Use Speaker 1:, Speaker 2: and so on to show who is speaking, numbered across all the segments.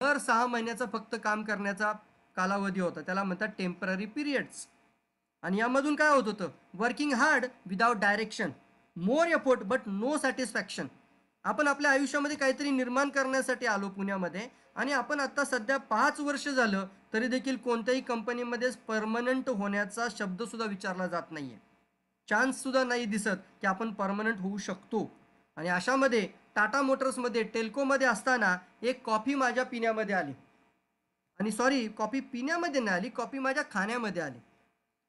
Speaker 1: दर सहा महिन्याचा फक्त काम करण्याचा कालावधी होता. त्याला म्हणतात टेंपररी पिरियड्स आणि यामधून काय होत होतं? Working hard without direction more effort but no satisfaction आपण आपल्या आयुष्यामध्ये काहीतरी निर्माण करण्यासाठी आलो पुण्यामध्ये आणि आपण आता सध्या पाच वर्ष झालं तरी देखील कोणत्याही कंपनीमध्येच परमनंट होण्याचा शब्दसुद्धा विचारला जात नाही आहे चान्ससुद्धा नाही दिसत की आपण परमनंट होऊ शकतो. आणि अशामध्ये टाटा मोटर्समध्ये टेल्कोमध्ये असताना एक कॉफी माझ्या पिण्यामध्ये आली. आणि सॉरी कॉफी पिण्यामध्ये नाही आली कॉफी माझ्या खाण्यामध्ये आली.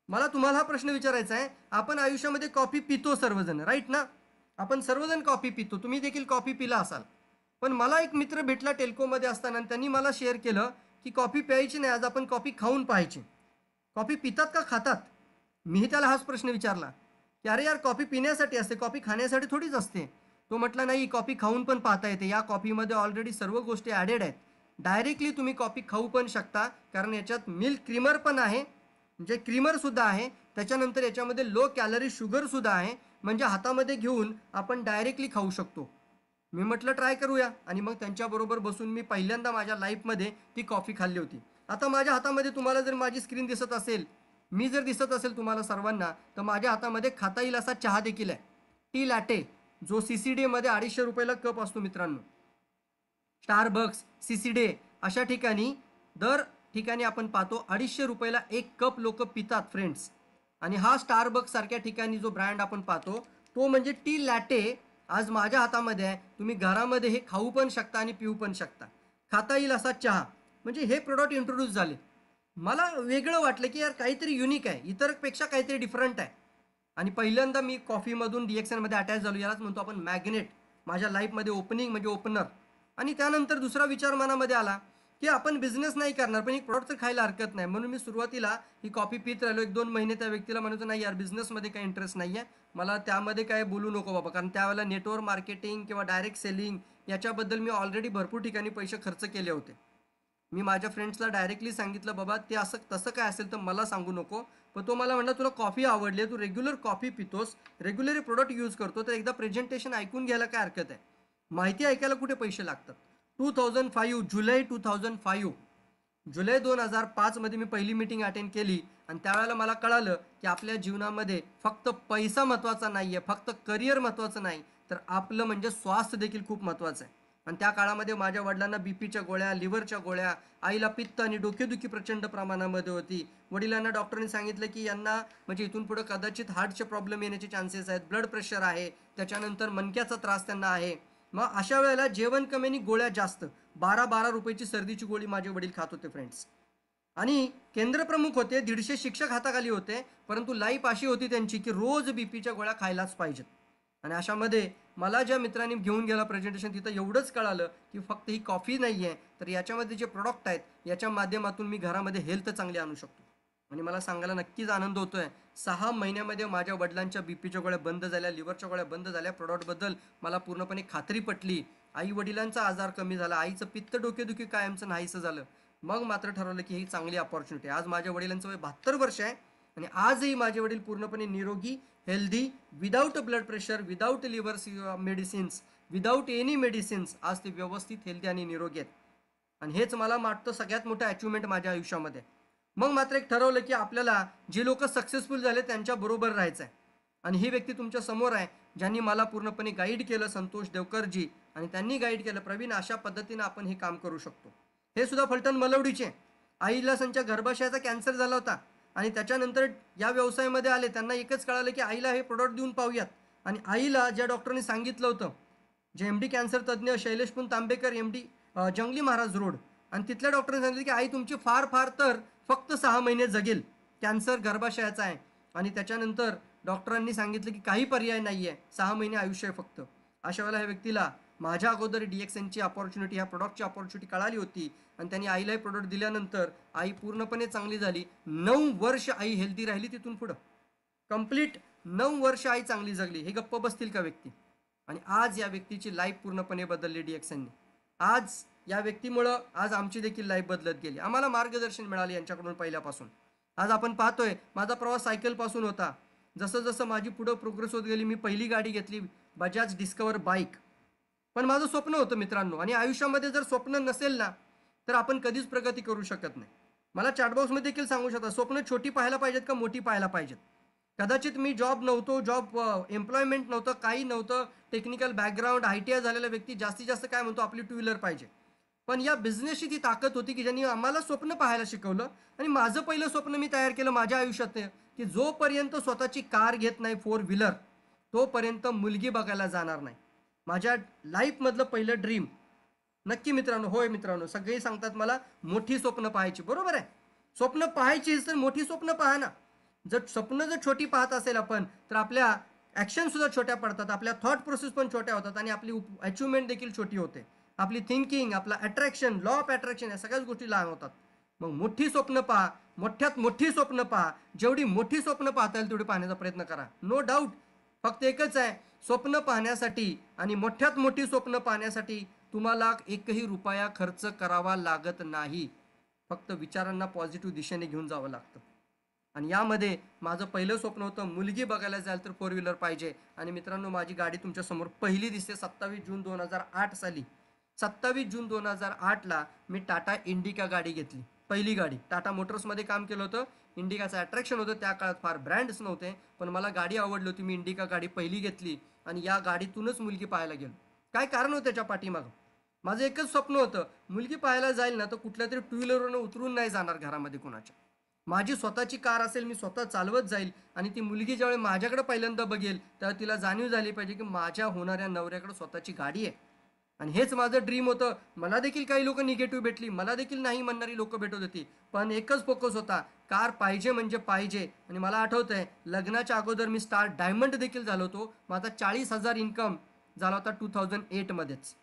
Speaker 1: मला तुम्हाला हा प्रश्न विचारायचा आहे आपण आयुष्यामध्ये कॉफी पितो सर्वजण राईट ना? आपण सर्वजण कॉफी पितो तुम्ही देखील कॉफी पिला असाल. पण मला एक मित्र भेटला टेल्कोमध्ये असताना त्यांनी मला शेअर केलं की कॉफी प्यायची नाही आज आपण कॉफी खाऊन पाहायची. कॉफी पितात का खातात? मीही त्याला हाच प्रश्न विचारला. की अरे यार कॉफी पिण्यासाठी असते कॉफी खाण्यासाठी थोडीच असते. तो म्हटला नाही कॉफी खाऊन पण पाहता येते. या कॉफीमध्ये ऑलरेडी सर्व गोष्टी ॲडेड आहेत. डायरेक्टली तुम्ही कॉफी खाऊ पण शकता कारण याच्यात मिल्क क्रीमर पण आहे. म्हणजे क्रीमरसुद्धा आहे. त्याच्यानंतर याच्यामध्ये लो कॅलरी शुगरसुद्धा आहे. म्हणजे हातामध्ये घेऊन आपण डायरेक्टली खाऊ शकतो. मी म्हटलं ट्राय करूया. आणि मग त्यांच्याबरोबर बसून मी पहिल्यांदा माझ्या लाईफमध्ये ती कॉफी खाल्ली होती. आता माझ्या हातामध्ये तुम्हाला जर माझी स्क्रीन दिसत असेल मी जर दिसत असेल तुम्हाला सर्वांना तर माझ्या हातामध्ये खाता येईल असा चहा देखील आहे. टी लॅटे जो सी सी डीमध्ये अडीचशे रुपयाला कप असतो मित्रांनो. स्टारबक्स सी सी डे अशा ठिकाणी दर ठिकाणी आपण पाहतो अडीचशे रुपयाला एक कप लोक पितात फ्रेंड्स आणि हा स्टारबक्स सारख्या ठिकाणी जो ब्रँड आपण पाहतो तो म्हणजे टी लॅटे आज माझ्या हातामध्ये आहे. तुम्ही घरामध्ये हे खाऊ पण शकता आणि पिऊ पण शकता. खाता येईल असा चहा. म्हणजे हे प्रोडक्ट इंट्रोड्यूस झाले. मला वेगळं वाटलं की यार काहीतरी युनिक आहे. इतरपेक्षा काहीतरी डिफरंट आहे. आणि पहिल्यांदा मी कॉफीमधून डी मध्ये अटॅच झालो. यालाच म्हणतो आपण मॅग्नेट माझ्या लाईफमध्ये ओपनिंग म्हणजे ओपनर आणि त्यानंतर दुसरा विचार मनामध्ये आला की आपण बिझनेस नाही करणार पण एक प्रॉडक्ट तर खायला हरकत नाही. म्हणून मी सुरुवातीला ही कॉफी पित राहिलो. एक दोन महिने त्या व्यक्तीला म्हणतो नाही यार बिझनेसमध्ये काही इंटरेस्ट नाही आहे. मला त्यामध्ये काय बोलू नको बाबा. कारण त्यावेळेला नेटवर्क मार्केटिंग किंवा डायरेक्ट सेलिंग याच्याबद्दल मी ऑलरेडी भरपूर ठिकाणी पैसे खर्च केले होते. मी माझ्या फ्रेंड्सला डायरेक्टली सांगितलं बाबा ते असं तसं काय असेल तर मला सांगू नको. पण तो मला म्हणला तुला कॉफी आवडली तू रेग्युलर कॉफी पितोस रेग्युलर प्रोडक्ट यूज करतो तर एकदा प्रेझेंटेशन ऐकून घ्यायला काय हरकत आहे? माहिती ऐकायला कुठे पैसे लागतात? टू थाउजंड फाईव्ह जुलै टू थाउजंड फाईव्ह जुलै दोन हजार पाचमध्ये मी पहिली मीटिंग अटेंड केली आणि त्यावेळेला मला कळालं की आपल्या जीवनामध्ये फक्त पैसा महत्त्वाचा नाही आहे फक्त करिअर महत्त्वाचं नाही तर आपलं म्हणजे स्वास्थ्य देखील खूप महत्त्वाचं आहे. आणि त्या काळामध्ये माझ्या वडिलांना बीपीच्या गोळ्या लिव्हरच्या गोळ्या आईला पित्त आणि डोकेदुखी प्रचंड प्रमाणामध्ये होती. वडिलांना डॉक्टरांनी सांगितलं की यांना म्हणजे इथून पुढे कदाचित हार्टचे प्रॉब्लेम येण्याचे चान्सेस आहेत ब्लड प्रेशर आहे त्याच्यानंतर मणक्याचा त्रास त्यांना आहे. मग अशा वेळेला जेवण कमी आणि गोळ्या जास्त. बारा बारा रुपयाची सर्दीची गोळी माझे वडील खात होते फ्रेंड्स आणि केंद्रप्रमुख होते दीडशे शिक्षक हाताखाली होते परंतु लाईफ अशी होती त्यांची की रोज बीपीच्या गोळ्या खायलाच पाहिजेत. आणि अशामध्ये मला ज्या मित्रांनी घेऊन गेला प्रेझेंटेशन तिथं एवढंच कळालं की फक्त ही कॉफी नाही आहे तर याच्यामध्ये जे प्रॉडक्ट आहेत याच्या माध्यमातून मी घरामध्ये हेल्थ चांगली आणू शकतो. आणि मला सांगायला नक्कीच आनंद होतो आहे सहा महिन्यामध्ये माझ्या वडिलांच्या बी पीच्या गोळ्या बंद झाल्या लिव्हरच्या गोळ्या बंद झाल्या. प्रॉडक्टबद्दल मला पूर्णपणे खात्री पटली. आई वडिलांचा आजार कमी झाला. आईचं पित्त डोकेदुखी कायमचं नाहीसं झालं. मग मात्र ठरवलं की ही चांगली अपॉर्च्युनिटी आज माझ्या वडिलांचं वय बहात्तर वर्ष आहे. आणि आजही माझे वडील पूर्णपणे निरोगी healthy without blood pressure without liver medicines without any medicines आज ते व्यवस्थित हेल्दी आणि निरोगी आहेत. आणि हेच मला वाटतं सगळ्यात मोठं अचिव्हमेंट माझ्या आयुष्यामध्ये. मग मात्र एक ठरवलं की आपल्याला जे लोक सक्सेसफुल झाले त्यांच्याबरोबर राहायचं आहे आणि ही व्यक्ती तुमच्यासमोर आहे ज्यांनी मला पूर्णपणे गाईड केलं संतोष देवकरजी आणि त्यांनी गाईड केलं प्रवीण अशा पद्धतीनं आपण हे काम करू शकतो. हे सुद्धा फलटण मलवडीचे. आईला त्यांच्या गर्भाशयाचा कॅन्सर झाला होता. आणि त्याच्यानंतर या व्यवसायामध्ये आले त्यांना एकच कळालं की आईला हे प्रोडक्ट देऊन पाहूयात. आणि आईला ज्या डॉक्टरांनी सांगितलं होतं जे एम डी कॅन्सर तज्ज्ञ शैलेशपून तांबेकर एम डी जंगली महाराज रोड. आणि तिथल्या डॉक्टरांनी सांगितलं की आई तुमची फार फार तर फक्त सहा महिने जगेल. कॅन्सर गर्भाशयाचा आहे. आणि त्याच्यानंतर डॉक्टरांनी सांगितलं की काही पर्याय नाही आहे सहा महिने आयुष्य आहे फक्त. अशा वेळेला ह्या व्यक्तीला माझ्या अगोदर डी एक्स एनची अपॉर्च्युनिटी ह्या प्रोडक्टची अपॉर्च्युनिटी कळाली होती. आणि त्यांनी आईला हे प्रोडक्ट दिल्यानंतर आई पूर्णपणे चांगली झाली. नऊ वर्ष आई हेल्दी राहिली तिथून पुढं. कंप्लीट नऊ वर्ष आई चांगली जगली. हे गप्प बसतील का व्यक्ती? आणि आज या व्यक्तीची लाईफ पूर्णपणे बदलली डी एक्स आज या व्यक्तीमुळं आज आमची देखील लाईफ बदलत गेली. आम्हाला मार्गदर्शन मिळाले यांच्याकडून पहिल्यापासून. आज आपण पाहतोय माझा प्रवास सायकलपासून होता. जसं जसं माझी पुढं प्रोग्रेस होत गेली मी पहिली गाडी घेतली बजाज डिस्कवर बाईक पण माझं स्वप्न होतं मित्रांनो आणि आयुष्यामध्ये जर स्वप्न नसेल ना तर आपण कधीच प्रगती करू शकत नाही. मला चॅटबॉक्समध्ये देखील सांगू शकता स्वप्न छोटी पाहायला पाहिजेत का मोठी पाहायला पाहिजेत? कदाचित मी जॉब नव्हतो जॉब एम्प्लॉयमेंट नव्हतं काही नव्हतं technical background I T I झालेला व्यक्ती जास्तीत जास्त काय म्हणतो आपली टू व्हीलर पाहिजे. पण या बिझनेसची ती ताकद होती की ज्यांनी आम्हाला स्वप्न पाहायला शिकवलं आणि माझं पहिलं स्वप्न मी तयार केलं माझ्या आयुष्यात की जोपर्यंत स्वतःची कार घेत नाही फोर व्हीलर तोपर्यंत मुलगी बघायला जाणार नाही. माझ्या लाईफमधलं पहिलं ड्रीम नक्की मित्रांनो होय मित्रांनो सगळे सांगतात मला मोठी स्वप्न पाहायची. बरोबर आहे? स्वप्न पाहायचीच तर मोठी स्वप्न पहा ना. जर स्वप्न जर छोटी पाहत असेल आपण तर आपल्या ॲक्शन सुद्धा छोट्या पडतात. आपल्या थॉट प्रोसेस पण छोट्या होतात आणि आपली अचिव्हमेंट देखील छोटी होते. आपली थिंकिंग आपला अट्रॅक्शन लॉ ऑफ अट्रॅक्शन या सगळ्याच गोष्टी लहान होतात. मग मोठी स्वप्न पहा. मोठ्यात मोठी स्वप्न पहा. जेवढी मोठी स्वप्न पाहता येईल तेवढी पाहण्याचा प्रयत्न करा. नो डाऊट फक्त एकच आहे स्वप्न पाहण्यासाठी आणि मोठ्यात मोठी स्वप्न पाहण्यासाठी तुम्हाला एकही रुपया खर्च करावा लागत नाही. फक्त विचारांना पॉझिटिव्ह दिशेने घेऊन जावं लागतं. आणि यामध्ये माझं पहिलं स्वप्न होतं मुलगी बघायला जायला तर फोर व्हीलर पाहिजे. आणि मित्रांनो माझी गाडी तुमच्यासमोर पहिली दिसते सत्तावीस जून दोन हजार आठ साली. सत्तावीस जून दोन हजार आठला मी टाटा इंडिका गाडी घेतली. पहिली गाडी. टाटा मोटर्समध्ये काम केलं होतं. इंडिकाचं अट्रॅक्शन होतं. त्या काळात फार ब्रँड्स नव्हते पण मला गाडी आवडली होती. मी इंडिका गाडी पहिली घेतली आणि या गाडीतूनच मुलगी पाहायला गेलो. काय कारण होतं त्याच्या पाठीमागं? माझं एकच स्वप्न होतं मुलगी पाहायला जाईल ना तर कुठल्या तरी टू व्हीलरवरनं उतरून नाही जाणार घरामध्ये कुणाच्या. माझी स्वतःची कार असेल मी स्वतः चालवत जाईल आणि ती मुलगी ज्यावेळी माझ्याकडे पहिल्यांदा बघेल तेव्हा तिला जाणीव झाली पाहिजे की माझ्या होणाऱ्या नवऱ्याकडे स्वतःची गाडी आहे. आणि हेच माझं ड्रीम होतं. मला देखील काही लोक निगेटिव्ह भेटली. मला देखील नाही म्हणणारी लोक भेटत होती. पण एकच फोकस होता. कार पाहिजे म्हणजे पाहिजे. आणि मला आठवतंय लग्नाच्या अगोदर मी स्टार डायमंड देखील झालो होतो. माझा चाळीस हजार इन्कम झाला होता टू थाउजंड एटमध्येच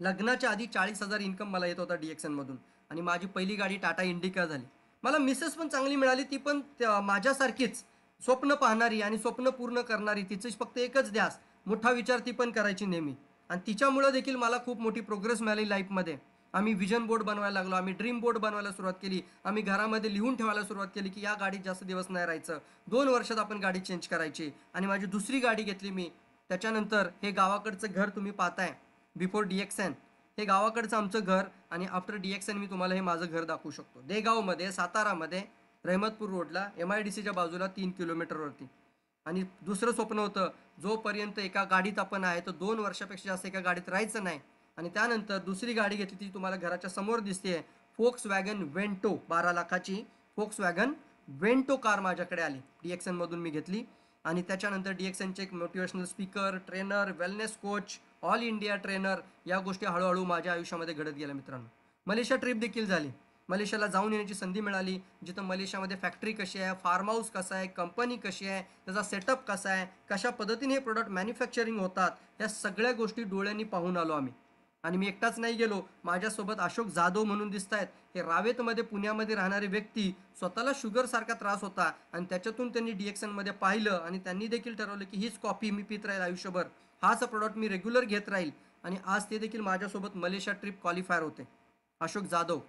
Speaker 1: लग्नाच्या आधी चाळीस हजार इन्कम मला येत होता डी मधून. आणि माझी पहिली गाडी टाटा इंडिका झाली. मला मिसेस पण चांगली मिळाली. ती पण माझ्यासारखीच. स्वप्न पाहणारी आणि स्वप्न पूर्ण करणारी. तिचं फक्त एकच ध्यास. मोठा विचार ती पण करायची नेहमी. आणि तिच्यामुळं देखील मला खूप मोठी प्रोग्रेस मिळाली लाईफमध्ये आम्ही विजन बोर्ड बनवायला लागलो आम्ही ड्रीम बोर्ड बनवायला सुरुवात केली. आम्ही घरामध्ये लिहून ठेवायला सुरुवात केली की या गाडीत जास्त दिवस नाही राहायचं. दोन वर्षात आपण गाडी चेंज करायची. आणि माझी दुसरी गाडी घेतली मी. त्याच्यानंतर हे गावाकडचं घर तुम्ही पाहताय. बिफोर डी हे गावाकडचं आमचं घर आणि आफ्टर डी मी तुम्हाला हे माझं घर दाखवू शकतो. देगावमध्ये सातारामध्ये रहमतपूर रोडला एम आय डी सीच्या बाजूला तीन किलोमीटरवरती आणि दुसरं स्वप्न होतं जोपर्यंत एका गाडीत आपण आहे तर दोन वर्षापेक्षा जास्त एका गाडीत राहायचं नाही. आणि त्यानंतर दुसरी गाडी घेतली ती तुम्हाला घराच्या समोर दिसते. फोक्स वॅगन वेंटो बारा लाखाची फोक्स वॅगन वेंटो कार माझ्याकडे आली. डी मधून मी घेतली. आणि त्याच्यानंतर डी एक्सनचे एक motivational speaker trainer wellness coach all India trainer या गोष्टी हळूहळू माझ्या आयुष्यामध्ये घडत गेल्या मित्रांनो. मलेशिया ट्रिप देखील झाली. मलेशियाला जाऊन येण्याची संधी मिळाली. जिथं मलेशियामध्ये फॅक्टरी कशी आहे फार्म हाऊस कसा आहे कंपनी कशी आहे त्याचा सेटअप कसा आहे कशा पद्धतीने हे प्रोडक्ट मॅन्युफॅक्चरिंग होतात या सगळ्या गोष्टी डोळ्यांनी पाहून आलो आम्ही. आणि मी एकटाच नाही गेलो. माझ्यासोबत अशोक जाधव म्हणून दिसत आहेत हे रावेतमध्ये पुण्यामध्ये राहणारे व्यक्ती स्वतःला शुगरसारखा त्रास होता आणि त्याच्यातून त्यांनी डी एक्सनमध्ये पाहिलं आणि त्यांनी देखील ठरवलं की हीच कॉफी मी पित राहील आयुष्यभर. हाच प्रोडक्ट मी रेग्युलर घेत राहील. आणि आज ते देखील माझ्यासोबत मलेशिया ट्रिप क्वालिफायर होते. अशोक जाधव.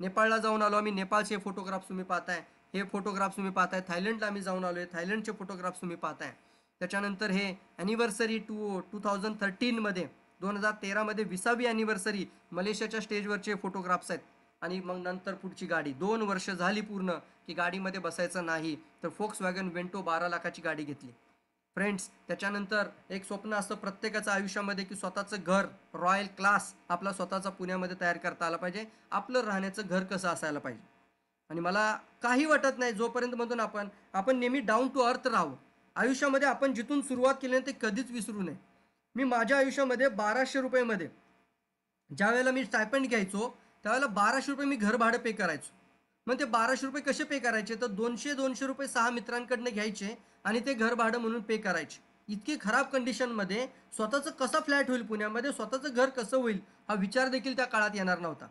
Speaker 1: नेपाळला जाऊन आलो आम्ही. नेपाळचे फोटोग्राफ्स तुम्ही पाहताय. हे फोटोग्राफ्स तुम्ही पाहताय. थायलंडला आम्ही जाऊन आलो आहे थायलंडचे फोटोग्राफ्स तुम्ही पाहताय. त्याच्यानंतर हे ॲनिव्हर्सरी टू टू थाउजंड थर्टीनमध्ये दोन हजार तेरामध्ये विसावी ॲनिव्हर्सरी मलेशियाच्या स्टेजवरचे फोटोग्राफ्स आहेत. आणि मग नंतर पुढची गाडी. दोन वर्ष झाली पूर्ण की गाडीमध्ये बसायचं नाही. तर फोक्स वॅगन वेंटो बारा लाखाची गाडी घेतली. फ्रेंड्स त्याच्यानंतर एक स्वप्न असतं प्रत्येकाचं आयुष्यामध्ये की स्वतःचं घर रॉयल क्लास आपला स्वतःचा पुण्यामध्ये तयार करता आला पाहिजे. आपलं राहण्याचं घर कसं असायला पाहिजे? आणि मला काही वाटत नाही जोपर्यंत म्हणून आपण आपण नेहमी डाऊन टू अर्थ राहू. आयुष्यामध्ये आपण जिथून सुरुवात केली ते कधीच विसरू नये. मी माझ्या आयुष्यामध्ये बाराशे रुपयेमध्ये ज्यावेळेला मी स्टायपंड घ्यायचो त्यावेळेला बाराशे रुपये मी घर भाडं पे करायचो. मग ते बाराशे रुपये कसे पे करायचे? तर दोनशे दोनशे रुपये सहा मित्रांकडनं घ्यायचे आणि ते घर भाडं म्हणून पे करायचे. इतकी खराब कंडिशनमध्ये स्वतःचं कसं फ्लॅट होईल पुण्यामध्ये? स्वतःचं घर कसं होईल? हा विचार देखील त्या काळात येणार नव्हता.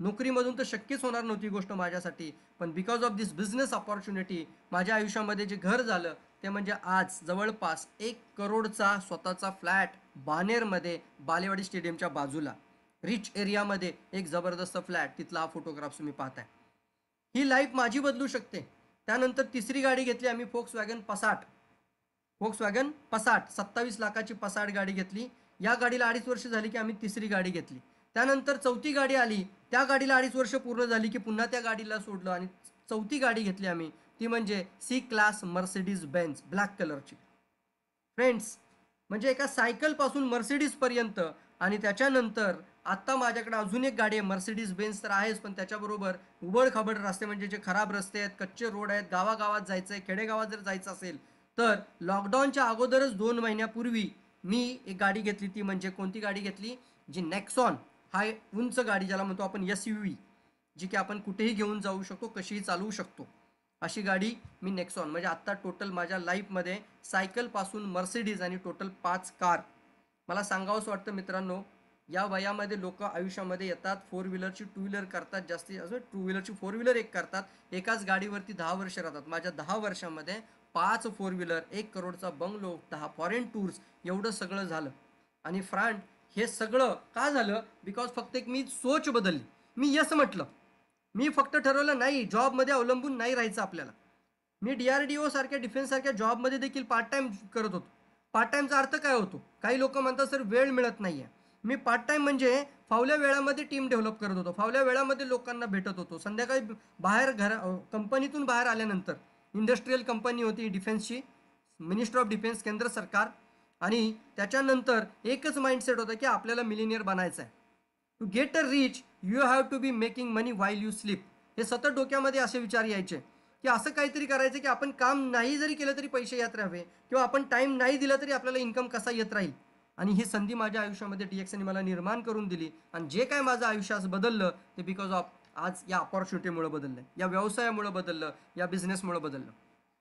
Speaker 1: नोकरीमधून तर शक्यच होणार नव्हती गोष्ट माझ्यासाठी पण because of this business opportunity माझ्या आयुष्यामध्ये जे घर झालं ते म्हणजे आज जवळपास एक करोडचा स्वतःचा फ्लॅट बानेरमध्ये बालेवाडी स्टेडियमच्या बाजूला. रिच एरियामध्ये एक जबरदस्त फ्लॅट तिथला हा फोटोग्राफ्स तुम्ही पाहताय. ही लाईफ माझी बदलू शकते. त्यानंतर तिसरी गाडी घेतली आम्ही Volkswagen Passat Volkswagen Passat सत्तावीस लाखाची पसाट गाडी घेतली. या गाडीला अडीच वर्ष झाली की आम्ही तिसरी गाडी घेतली. त्यानंतर चौथी गाडी आली. त्या गाडीला अडीच वर्ष पूर्ण झाली की पुन्हा त्या गाडीला सोडलं आणि चौथी गाडी घेतली आम्ही. ती म्हणजे C class Mercedes Benz black कलरची फ्रेंड्स म्हणजे एका सायकलपासून मर्सिडीजपर्यंत आणि त्याच्यानंतर आत्ता माझ्याकडे अजून एक गाडी आहे मर्सिडीज बेन्स तर आहेच पण त्याच्याबरोबर उबडखाबड रस्ते म्हणजे जे खराब रस्ते आहेत कच्चे रोड आहेत गावागावात जायचं आहे खेडेगावात जर जायचं असेल तर लॉकडाऊनच्या अगोदरच दोन महिन्यापूर्वी मी एक गाडी घेतली ती म्हणजे कोणती गाडी घेतली? जी नेक्सॉन हा उंच गाडी ज्याला म्हणतो आपण एस यू व्ही जी की आपण कुठेही घेऊन जाऊ शकतो कशीही चालवू शकतो. अशी गाडी मी नेक्सॉन म्हणजे आत्ता टोटल माझ्या लाईफमध्ये सायकलपासून मर्सिडीज आणि टोटल पाच कार मला सांगावंसं वाटतं मित्रांनो या वयामध्ये लोक आयुष्यामध्ये येतात फोर व्हीलरची टू व्हीलर करतात जास्ती असं टू व्हीलरची फोर व्हीलर एक करतात. एकाच गाडीवरती दहा वर्ष राहतात. माझ्या दहा वर्षामध्ये पाच फोर व्हीलर एक करोडचा बंगलो दहा फॉरेन टूर्स एवढं सगळं झालं. आणि फ्रांट हे सगळं का झालं? बिकॉज फक्त एक मी सोच बदलली. मी यस म्हटलं. मी फक्त ठरवलं नाही जॉबमध्ये अवलंबून नाही राहायचं आपल्याला. मी डी आर डी ओ सारख्या डिफेन्ससारख्या जॉबमध्ये देखील पार्ट टाइम करत होतो. पार्ट टाइमचा अर्थ काय होतो? काही लोक म्हणतात सर वेळ मिळत नाही आहे मी पार्ट टाईम म्हणजे फावल्या वेळामध्ये टीम डेव्हलप करत होतो. फावल्या वेळामध्ये लोकांना भेटत होतो. संध्याकाळी बाहेर घर कंपनीतून बाहेर आल्यानंतर इंडस्ट्रीयल कंपनी होती डिफेन्सची मिनिस्टर ऑफ डिफेन्स केंद्र सरकार आणि त्याच्यानंतर एकच माइंडसेट होता की आपल्याला मिलिनियर बनायचं आहे to get a rich you have to be making money while you sleep हे सतत डोक्यामध्ये असे विचार यायचे. की असं काहीतरी करायचं की आपण काम नाही जरी केलं तरी पैसे येत राहावे किंवा आपण टाइम नाही दिला तरी आपल्याला इन्कम कसा येत राहील? आणि ही संधी माझ्या आयुष्यामध्ये टी एक्सने मला निर्माण करून दिली आणि जे काय माझं आयुष्य आज बदललं ते बिकॉज ऑफ आज या ऑपॉर्च्युनिटीमुळे बदललं या व्यवसायामुळे बदललं या बिझनेसमुळे बदललं.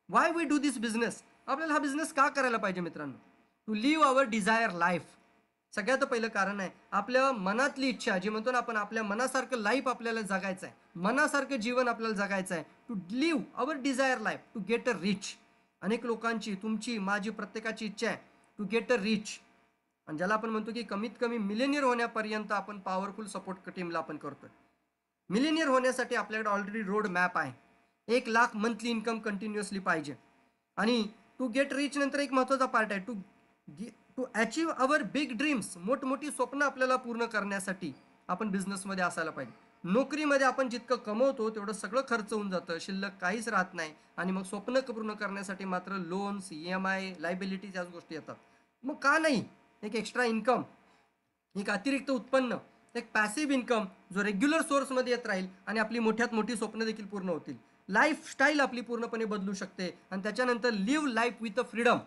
Speaker 1: Why we do this business आपल्याला हा बिझनेस का करायला पाहिजे मित्रांनो? To live our desire life सगळ्यात पहिलं कारण आहे आपल्या मनातली इच्छा जी म्हणतो ना आपण आपल्या मनासारखं लाईफ आपल्याला जगायचं आहे. मनासारखं जीवन आपल्याला जगायचं आहे. To live our desire life to get a rich अनेक लोकांची तुमची माझी प्रत्येकाची इच्छा आहे टू गेट अ रिच आणि ज्याला आपण म्हणतो की कमीत कमी मिलेनियर होण्यापर्यंत आपण पॉवरफुल सपोर्ट टीमला आपण करतोय. मिलेनियर होण्यासाठी आपल्याकडे ऑलरेडी रोड मॅप आहे. एक लाख मंथली इन्कम कंटिन्युअसली पाहिजे. आणि टू गेट रिच नंतर एक महत्त्वाचा पार्ट आहे to to achieve our big dreams मोठमोठी स्वप्न आपल्याला पूर्ण करण्यासाठी आपण बिझनेसमध्ये असायला पाहिजे. नोकरीमध्ये आपण जितकं कमवतो तेवढं सगळं खर्च होऊन जातं शिल्लक काहीच राहत नाही आणि मग स्वप्न पूर्ण करण्यासाठी मात्र loans E M I liabilities याच गोष्टी येतात. मग का नाही? एक एक्स्ट्रा इन्कम एक अतिरिक्त उत्पन्न एक पॅसिव्ह इन्कम जो रेग्युलर सोर्समध्ये येत राहील आणि आपली मोठ्यात मोठी स्वप्न देखील पूर्ण होतील. लाईफस्टाईल आपली पूर्णपणे बदलू शकते आणि त्याच्यानंतर live life with a freedom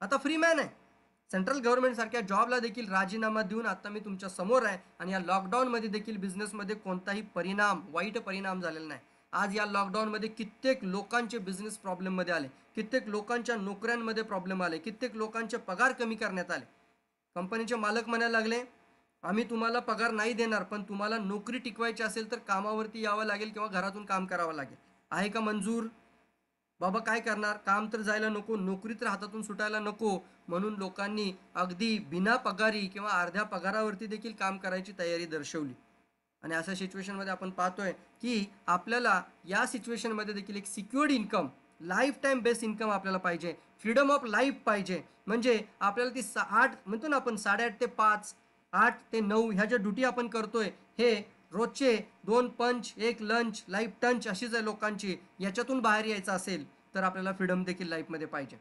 Speaker 1: आता फ्री मॅन आहे. सेंट्रल गव्हर्नमेंटसारख्या जॉबला देखील राजीनामा देऊन आता मी तुमच्यासमोर आहे आणि या लॉकडाऊनमध्ये देखील बिझनेसमध्ये कोणताही परिणाम वाईट परिणाम झालेला नाही. आज या लॉकडाऊनमध्ये कित्येक लोकांचे बिझनेस प्रॉब्लेममध्ये आले. कित्येक लोकांच्या नोकऱ्यांमध्ये प्रॉब्लेम आले. कित्येक लोकांचे पगार कमी करण्यात आले. कंपनीचे मालक म्हणायला लागले आम्ही तुम्हाला पगार नाही देणार पण तुम्हाला नोकरी टिकवायची असेल तर कामावरती यावं लागेल किंवा घरातून काम करावं लागेल. आहे का मंजूर? बाबा काय करणार? काम तर जायला नको नोकरी तर हातातून सुटायला नको. म्हणून लोकांनी अगदी बिना पगारी किंवा अर्ध्या पगारावरती देखील काम करायची तयारी दर्शवली. आणि अशा सिच्युएशनमध्ये आपण पाहतोय की आपल्याला या सिच्युएशनमध्ये देखील एक secured income life time best income आपल्याला पाहिजे. फ्रीडम ऑफ लाईफ पाहिजे. म्हणजे आपल्याला ती सा आठ म्हणतो ना आपण साडेआठ ते पाच आठ ते नऊ ह्या ज्या ड्युटी आपण करतोय हे रोजचे दोन पंच एक लंच लाईफ टंच अशीच आहे लोकांची. याच्यातून बाहेर यायचं असेल तर आपल्याला फ्रीडम देखील लाईफमध्ये पाहिजे.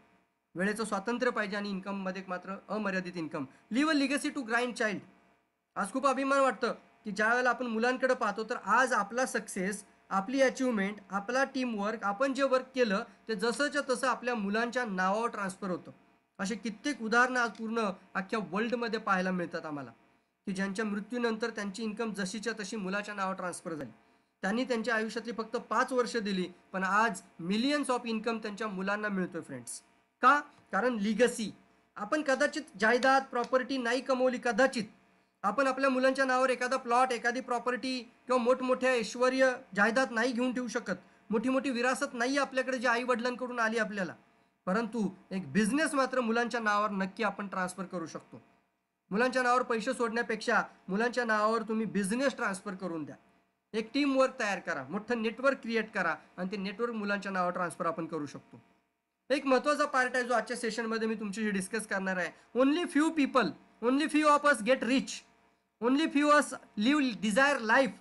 Speaker 1: वेळेचं स्वातंत्र्य पाहिजे आणि इन्कममध्ये मात्र अमर्यादित income live a legacy to grand child आज खूप अभिमान वाटतं की ज्या वेळेला आपण मुलांकडे पाहतो तर आज आपला सक्सेस आपली अचिव्हमेंट आपला टीमवर्क आपण जे वर्क केलं ते जसंच्या तसं आपल्या मुलांच्या नावावर ट्रान्सफर होतं. असे कित्येक उदाहरणं आज पूर्ण अख्ख्या वर्ल्डमध्ये पाहायला मिळतात आम्हाला. की ज्यांच्या मृत्यूनंतर त्यांची इन्कम जशीच्या तशी मुलाच्या नावावर ट्रान्सफर झाली. त्यांनी त्यांच्या आयुष्यातली फक्त पाच वर्ष दिली पण आज मिलियन्स ऑफ इन्कम त्यांच्या मुलांना मिळतोय फ्रेंड्स का? कारण लिगसी आपण कदाचित जायदाद प्रॉपर्टी नाही कमवली कदाचित आपण आपल्या मुलांच्या नावावर एखादा प्लॉट एखादी प्रॉपर्टी किंवा मोठमोठ्या ऐश्वर्य जायदाद नाही घेऊन ठेवू शकत. मोठी मोठी विरासत नाही आपल्याकडे जी आई वडिलांकडून आली आपल्याला. परंतु एक बिझनेस मात्र मुलांच्या नावावर नक्की आपण ट्रान्सफर करू शकतो. मुलांच्या नावावर पैसे सोडण्यापेक्षा मुलांच्या नावावर तुम्ही बिझनेस ट्रान्सफर करून द्या. एक टीम वर्क तयार करा मोठं नेटवर्क क्रिएट करा आणि ते नेटवर्क मुलांच्या नावावर ट्रान्सफर आपण करू शकतो. एक महत्त्वाचा पार्ट आहे जो आजच्या सेशनमध्ये मी तुमच्याशी डिस्कस करणार आहे. Only few people only few of us get rich only few us live desire life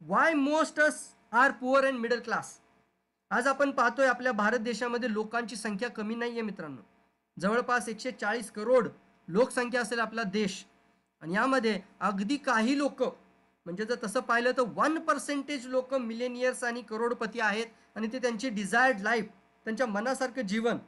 Speaker 1: why most are poor and middle class आज आपण पाहतोय आपल्या भारत देशामध्ये लोकांची संख्या कमी नाही आहे मित्रांनो. जवळपास एकशे चाळीस करोड लोकसंख्या असेल आपला देश. आणि यामध्ये अगदी काही लोक म्हणजे जर तसं पाहिलं तर वन पर्सेंटेज लोक मिलेनियर्स आणि करोडपती आहेत आणि ते त्यांची डिझायर्ड लाईफ त्यांच्या मनासारखं जीवन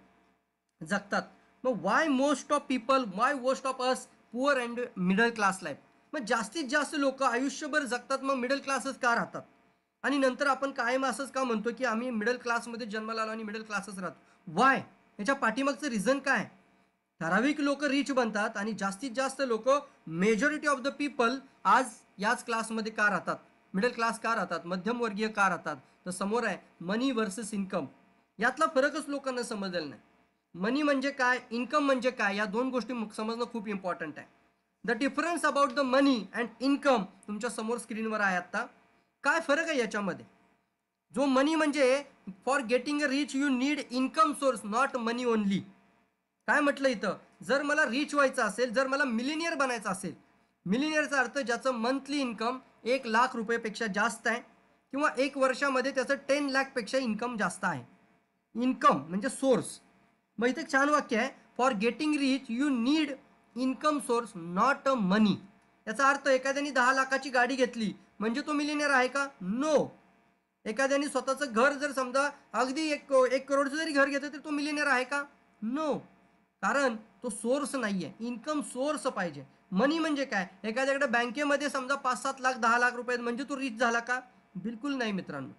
Speaker 1: जगतात. मग why most of people why most of us poor and middle class life मग जास्तीत जास्त लोक आयुष्यभर जगतात मग मिडल क्लासच का राहतात? आणि नंतर आपण कायम असंच का म्हणतो की आम्ही मिडल क्लासमध्ये जन्माला आलो आणि मिडल क्लासच राहतो? वाय याच्या पाठीमागचं रिझन काय? ठराविक लोक रिच बनतात आणि जास्तीत जास्त लोक मेजॉरिटी ऑफ द पीपल आज याच क्लासमध्ये का राहतात? मिडल क्लास का राहतात? मध्यमवर्गीय का राहतात? तर समोर आहे मनी वर्सेस इन्कम यातला फरकच लोकांना समजलेला नाही. मनी म्हणजे काय? इन्कम म्हणजे काय? या दोन गोष्टी समजणं खूप इम्पॉर्टंट आहे. The difference about the money and income तुमच्यासमोर स्क्रीनवर आहे आत्ता. काय फरक आहे याच्यामध्ये? जो मनी म्हणजे for getting a rich you need income source not money only काय म्हटलं इथं? जर मला रिच व्हायचं असेल जर मला मिलिनियर बनायचं असेल मिलिनियरचा अर्थ ज्याचं मंथली इन्कम एक लाख रुपयेपेक्षा जास्त आहे किंवा एक वर्षामध्ये त्याचं टेन लॅकपेक्षा इन्कम जास्त आहे. इन्कम म्हणजे सोर्स मग इथे छान वाक्य आहे for getting rich you need income source not a money याचा अर्थ एखाद्याने दहा लाखाची गाडी घेतली म्हणजे तो मिलिनियर आहे का? नो एखाद्याने स्वतःचं घर जर समजा अगदी एक एक करोडचं जरी घर घेतलं तर तो मिलिनियर आहे का? नो कारण तो सोर्स नाही आहे इन्कम सोर्स पाहिजे. मनी म्हणजे काय? एखाद्याकडे बँकेमध्ये समजा पाच सात लाख दहा लाख रुपये आहेत म्हणजे तो रिच झाला का? बिलकुल नाही मित्रांनो.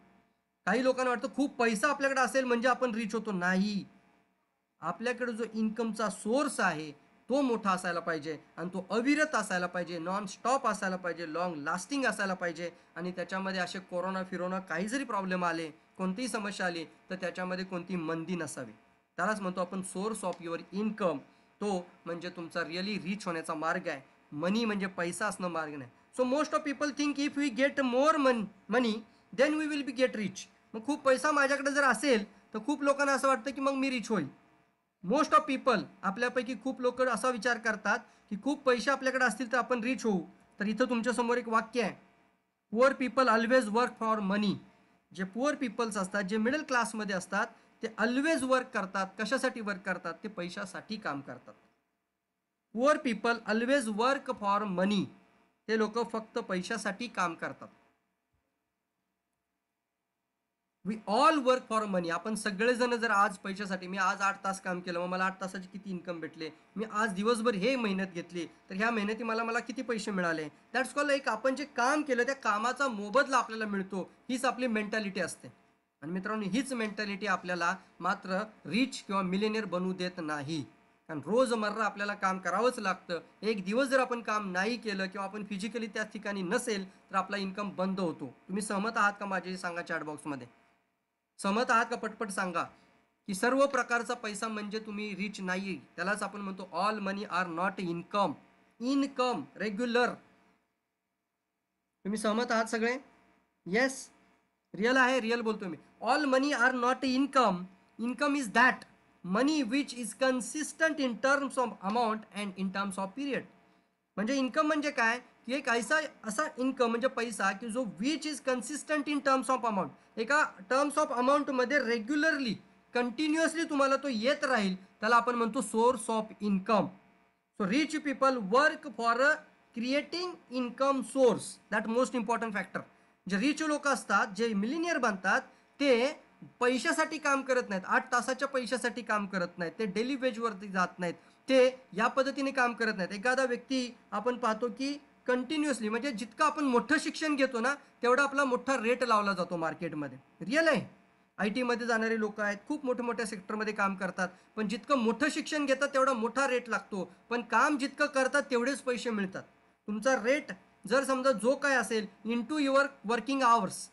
Speaker 1: काही लोकांना वाटतं खूप पैसा आपल्याकडे असेल म्हणजे आपण रिच होतो. नाही. आपल्याकडे जो इन्कमचा सोर्स आहे तो मोठा असायला पाहिजे आणि तो अविरत असायला पाहिजे. नॉन स्टॉप असायला पाहिजे. लॉंग लास्टिंग असायला पाहिजे. आणि त्याच्यामध्ये असे कोरोना फिरोना काही जरी प्रॉब्लेम आले कोणतीही समस्या आली तर त्याच्यामध्ये कोणती मंदी नसावी. त्यालाच म्हणतो आपण सोर्स ऑफ युअर इन्कम तो म्हणजे तुमचा रिअली रिच होण्याचा मार्ग आहे. मनी म्हणजे पैसा असणं मार्ग नाही. So most of people think if we get more man money then we will be get rich मग खूप पैसा माझ्याकडे जर असेल तर खूप लोकांना असं वाटतं की मग मी रिच होईल. मोस्ट ऑफ पीपल आपल्यापैकी खूप लोक असा विचार करतात की खूप पैसे आपल्याकडे असतील तर आपण रिच होऊ. तर इथं तुमच्यासमोर एक वाक्य आहे. Poor people always work for money जे पुअर पीपल्स असतात जे मिडल क्लासमध्ये असतात ते ऑलवेज वर्क करतात. कशासाठी वर्क करतात? ते पैशासाठी काम करतात. Poor people always work for money ते लोक फक्त पैशासाठी काम करतात. We all work for money आपण सगळेजण जर आज पैशासाठी मी आज आठ तास काम केलं मग मला आठ तासाचे किती इन्कम भेटले? मी आज दिवसभर हे मेहनत घेतली तर ह्या मेहनती मला मला किती पैसे मिळाले? दॅट्स कॉल एक आपण जे काम केलं त्या कामाचा मोबदला आपल्याला मिळतो. हीच आपली मेंटॅलिटी असते. आणि मित्रांनो हीच मेंटॅलिटी आपल्याला मात्र रिच किंवा मिलेनियर बनवू देत नाही. कारण रोजमर्रा आपल्याला काम करावंच लागतं. एक दिवस जर आपण काम नाही केलं किंवा आपण फिजिकली त्या ठिकाणी नसेल तर आपला इन्कम बंद होतो. तुम्ही सहमत आहात का माझे सांगा चॅटबॉक्समध्ये सहमत आहात का? पटपट सांगा. की सर्व प्रकारचा पैसा म्हणजे तुम्ही रिच नाही त्यालाच आपण म्हणतो all money are not income income regular तुम्ही सहमत आहात सगळे? येस रिअल आहे रिअल बोलतो मी. All money are not income income is that money which is consistent in terms of amount and in terms of period म्हणजे income म्हणजे काय? की एक ऐसा असा इन्कम म्हणजे पैसा की जो which is consistent in terms of amount एका टर्म्स ऑफ अमाऊंटमध्ये रेग्युलरली कंटिन्युअसली तुम्हाला तो येत राहील त्याला आपण म्हणतो source of income so rich people work for a creating income source that most important factor जे रिच लोक असतात जे मिलिनियर बनतात ते पैशासाठी काम करत नाहीत. आठ तासाच्या पैशासाठी काम करत नाहीत. ते डेली वेजवरती जात नाहीत. ते या पद्धतीने काम करत नाहीत. एखादा व्यक्ती आपण पाहतो की कंटिन्युअसली म्हणजे जितकं आपण मोठं शिक्षण घेतो ना तेवढा आपला मोठा रेट लावला जातो मार्केटमध्ये रिअल आहे. आय टीमध्ये जाणारे लोक आहेत. खूप मोठ्या मोठ्या सेक्टरमध्ये काम करतात. पण जितकं मोठं शिक्षण घेतात तेवढा मोठा रेट लागतो. पण काम जितकं करतात तेवढेच पैसे मिळतात. तुमचा रेट जर समजा जो काय असेल in to your working hours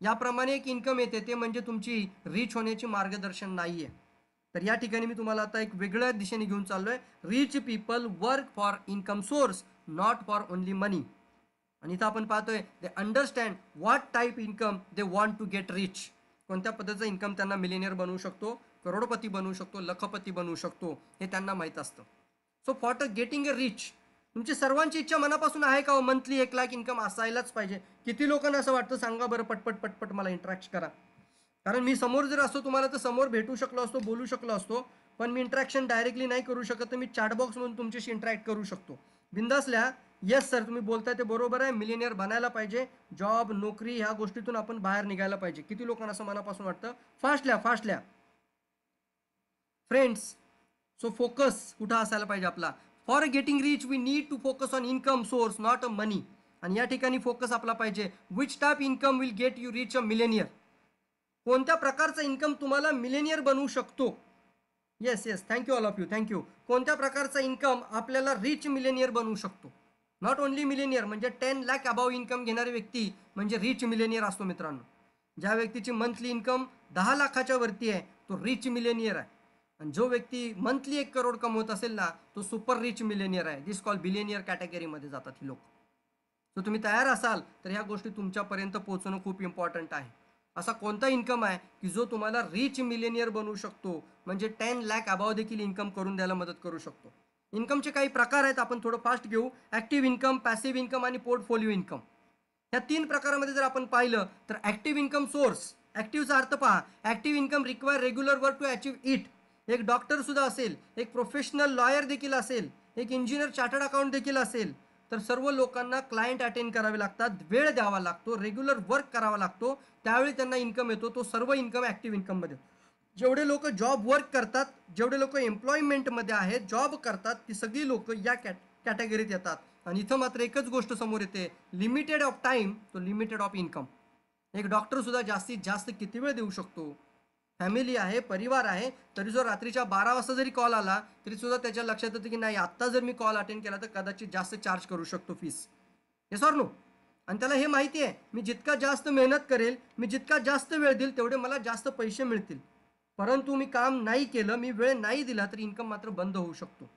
Speaker 1: याप्रमाणे एक इन्कम येते ते म्हणजे तुमची रिच होण्याची मार्गदर्शन नाही आहे तर या ठिकाणी मी तुम्हाला आता एक वेगळ्या दिशेने घेऊन चाललो आहे rich people work for income source not for only money आणि इथं आपण पाहतोय they understand what type income they want to get rich कोणत्या पद्धतीचं इन्कम त्यांना मिलेनियर बनवू शकतो करोडपती बनवू शकतो लखपती बनवू शकतो हे त्यांना माहीत असतं. So for getting a rich तुमची सर्वांची इच्छा मनापासून आहे का हो? मंथली एक लाख इन्कम असायलाच पाहिजे. किती लोकांना असं वाटतं सांगा बरं पटपट पटपट मला इंटरॅक्ट करा. कारण मी समोर जर असतो तुम्हाला तर समोर भेटू शकलो असतो बोलू शकलो असतो पण मी इंटरॅक्शन डायरेक्टली नाही करू शकत तर मी चॅटबॉक्समधून तुमच्याशी इंटरॅक्ट करू शकतो. बिंदासल्या येस सर तुम्ही बोलताय ते बरोबर आहे. मिलिनियर बनायला पाहिजे. जॉब नोकरी ह्या गोष्टीतून आपण बाहेर निघायला पाहिजे. किती लोकांना असं मनापासून वाटतं? फास्टल्या फास्टल्या फ्रेंड्स सो फोकस कुठं असायला पाहिजे आपला? For getting rich we need to focus on income source not a money आणि या ठिकाणी फोकस आपला पाहिजे. Which type income will get you rich a millionaire कोणत्या प्रकारचा इन्कम तुम्हाला मिलेनियर बनवू शकतो? Yes yes thank you all of you thank you कोणत्या प्रकारचा इन्कम आपल्याला रिच मिलेनियर बनवू शकतो? नॉट ओनली मिलेनियर म्हणजे टेन लॅक अबाव इन्कम घेणारी व्यक्ती म्हणजे रिच मिलेनियर असतो मित्रांनो. ज्या व्यक्तीची मंथली इन्कम दहा लाखाच्या वरती आहे तो रिच मिलेनियर आहे. आणि जो व्यक्ती मंथली एक करोड कमवत असेल ना तो सुपर रिच मिलेनियर आहे. दिस कॉल बिलेनियर कॅटेगरीमध्ये जातात ही लोक. सो तुम्ही तयार असाल तर ह्या गोष्टी तुमच्यापर्यंत पोहोचणं खूप इम्पॉर्टंट आहे. असा कोणता इन्कम आहे की जो तुम्हाला रिच मिलेनियर बनवू शकतो म्हणजे टेन लॅक अबाव देखील इन्कम करून द्यायला मदत करू शकतो. इन्कमचे काही प्रकार आहेत आपण थोडं फास्ट घेऊ. ॲक्टिव्ह इन्कम पॅसिव्ह इन्कम आणि पोर्टफोलिओ इन्कम ह्या तीन प्रकारामध्ये जर आपण पाहिलं तर ॲक्टिव्ह इन्कम सोर्स ॲक्टिव्हचा अर्थ पहा active income require regular work to achieve it एक डॉक्टरसुद्धा असेल एक प्रोफेशनल लॉयर देखील असेल एक इंजिनियर चार्टर्ड अकाउंट देखील असेल तर सर्व लोकांना क्लायंट अटेंड करावे लागतात वेळ द्यावा लागतो रेग्युलर वर्क करावा लागतो त्यावेळी त्यांना इन्कम येतो तो सर्व इन्कम ॲक्टिव्ह इन्कममध्ये जेवढे लोक जॉब वर्क करतात जेवढे लोक एम्प्लॉयमेंटमध्ये आहेत जॉब करतात ती सगळी लोक या कॅट कॅटेगरीत येतात. आणि इथं मात्र एकच गोष्ट समोर येते लिमिटेड ऑफ टाईम तो लिमिटेड ऑफ इन्कम एक डॉक्टरसुद्धा जास्तीत जास्त किती वेळ देऊ शकतो? फॅमिली आहे परिवार आहे तरी जो रात्रीच्या बारा वाजता जरी कॉल आला तरी सुद्धा त्याच्या लक्षात येतं की नाही आत्ता जर मी कॉल अटेंड केला तर कदाचित जास्त चार्ज करू शकतो फीस हे सॉर नो आणि त्याला हे माहिती आहे मी जितका जास्त मेहनत करेल मी जितका जास्त वेळ देईल तेवढे मला जास्त पैसे मिळतील. परंतु मी काम नाही केलं मी वेळ नाही दिला तर इन्कम मात्र बंद होऊ शकतो.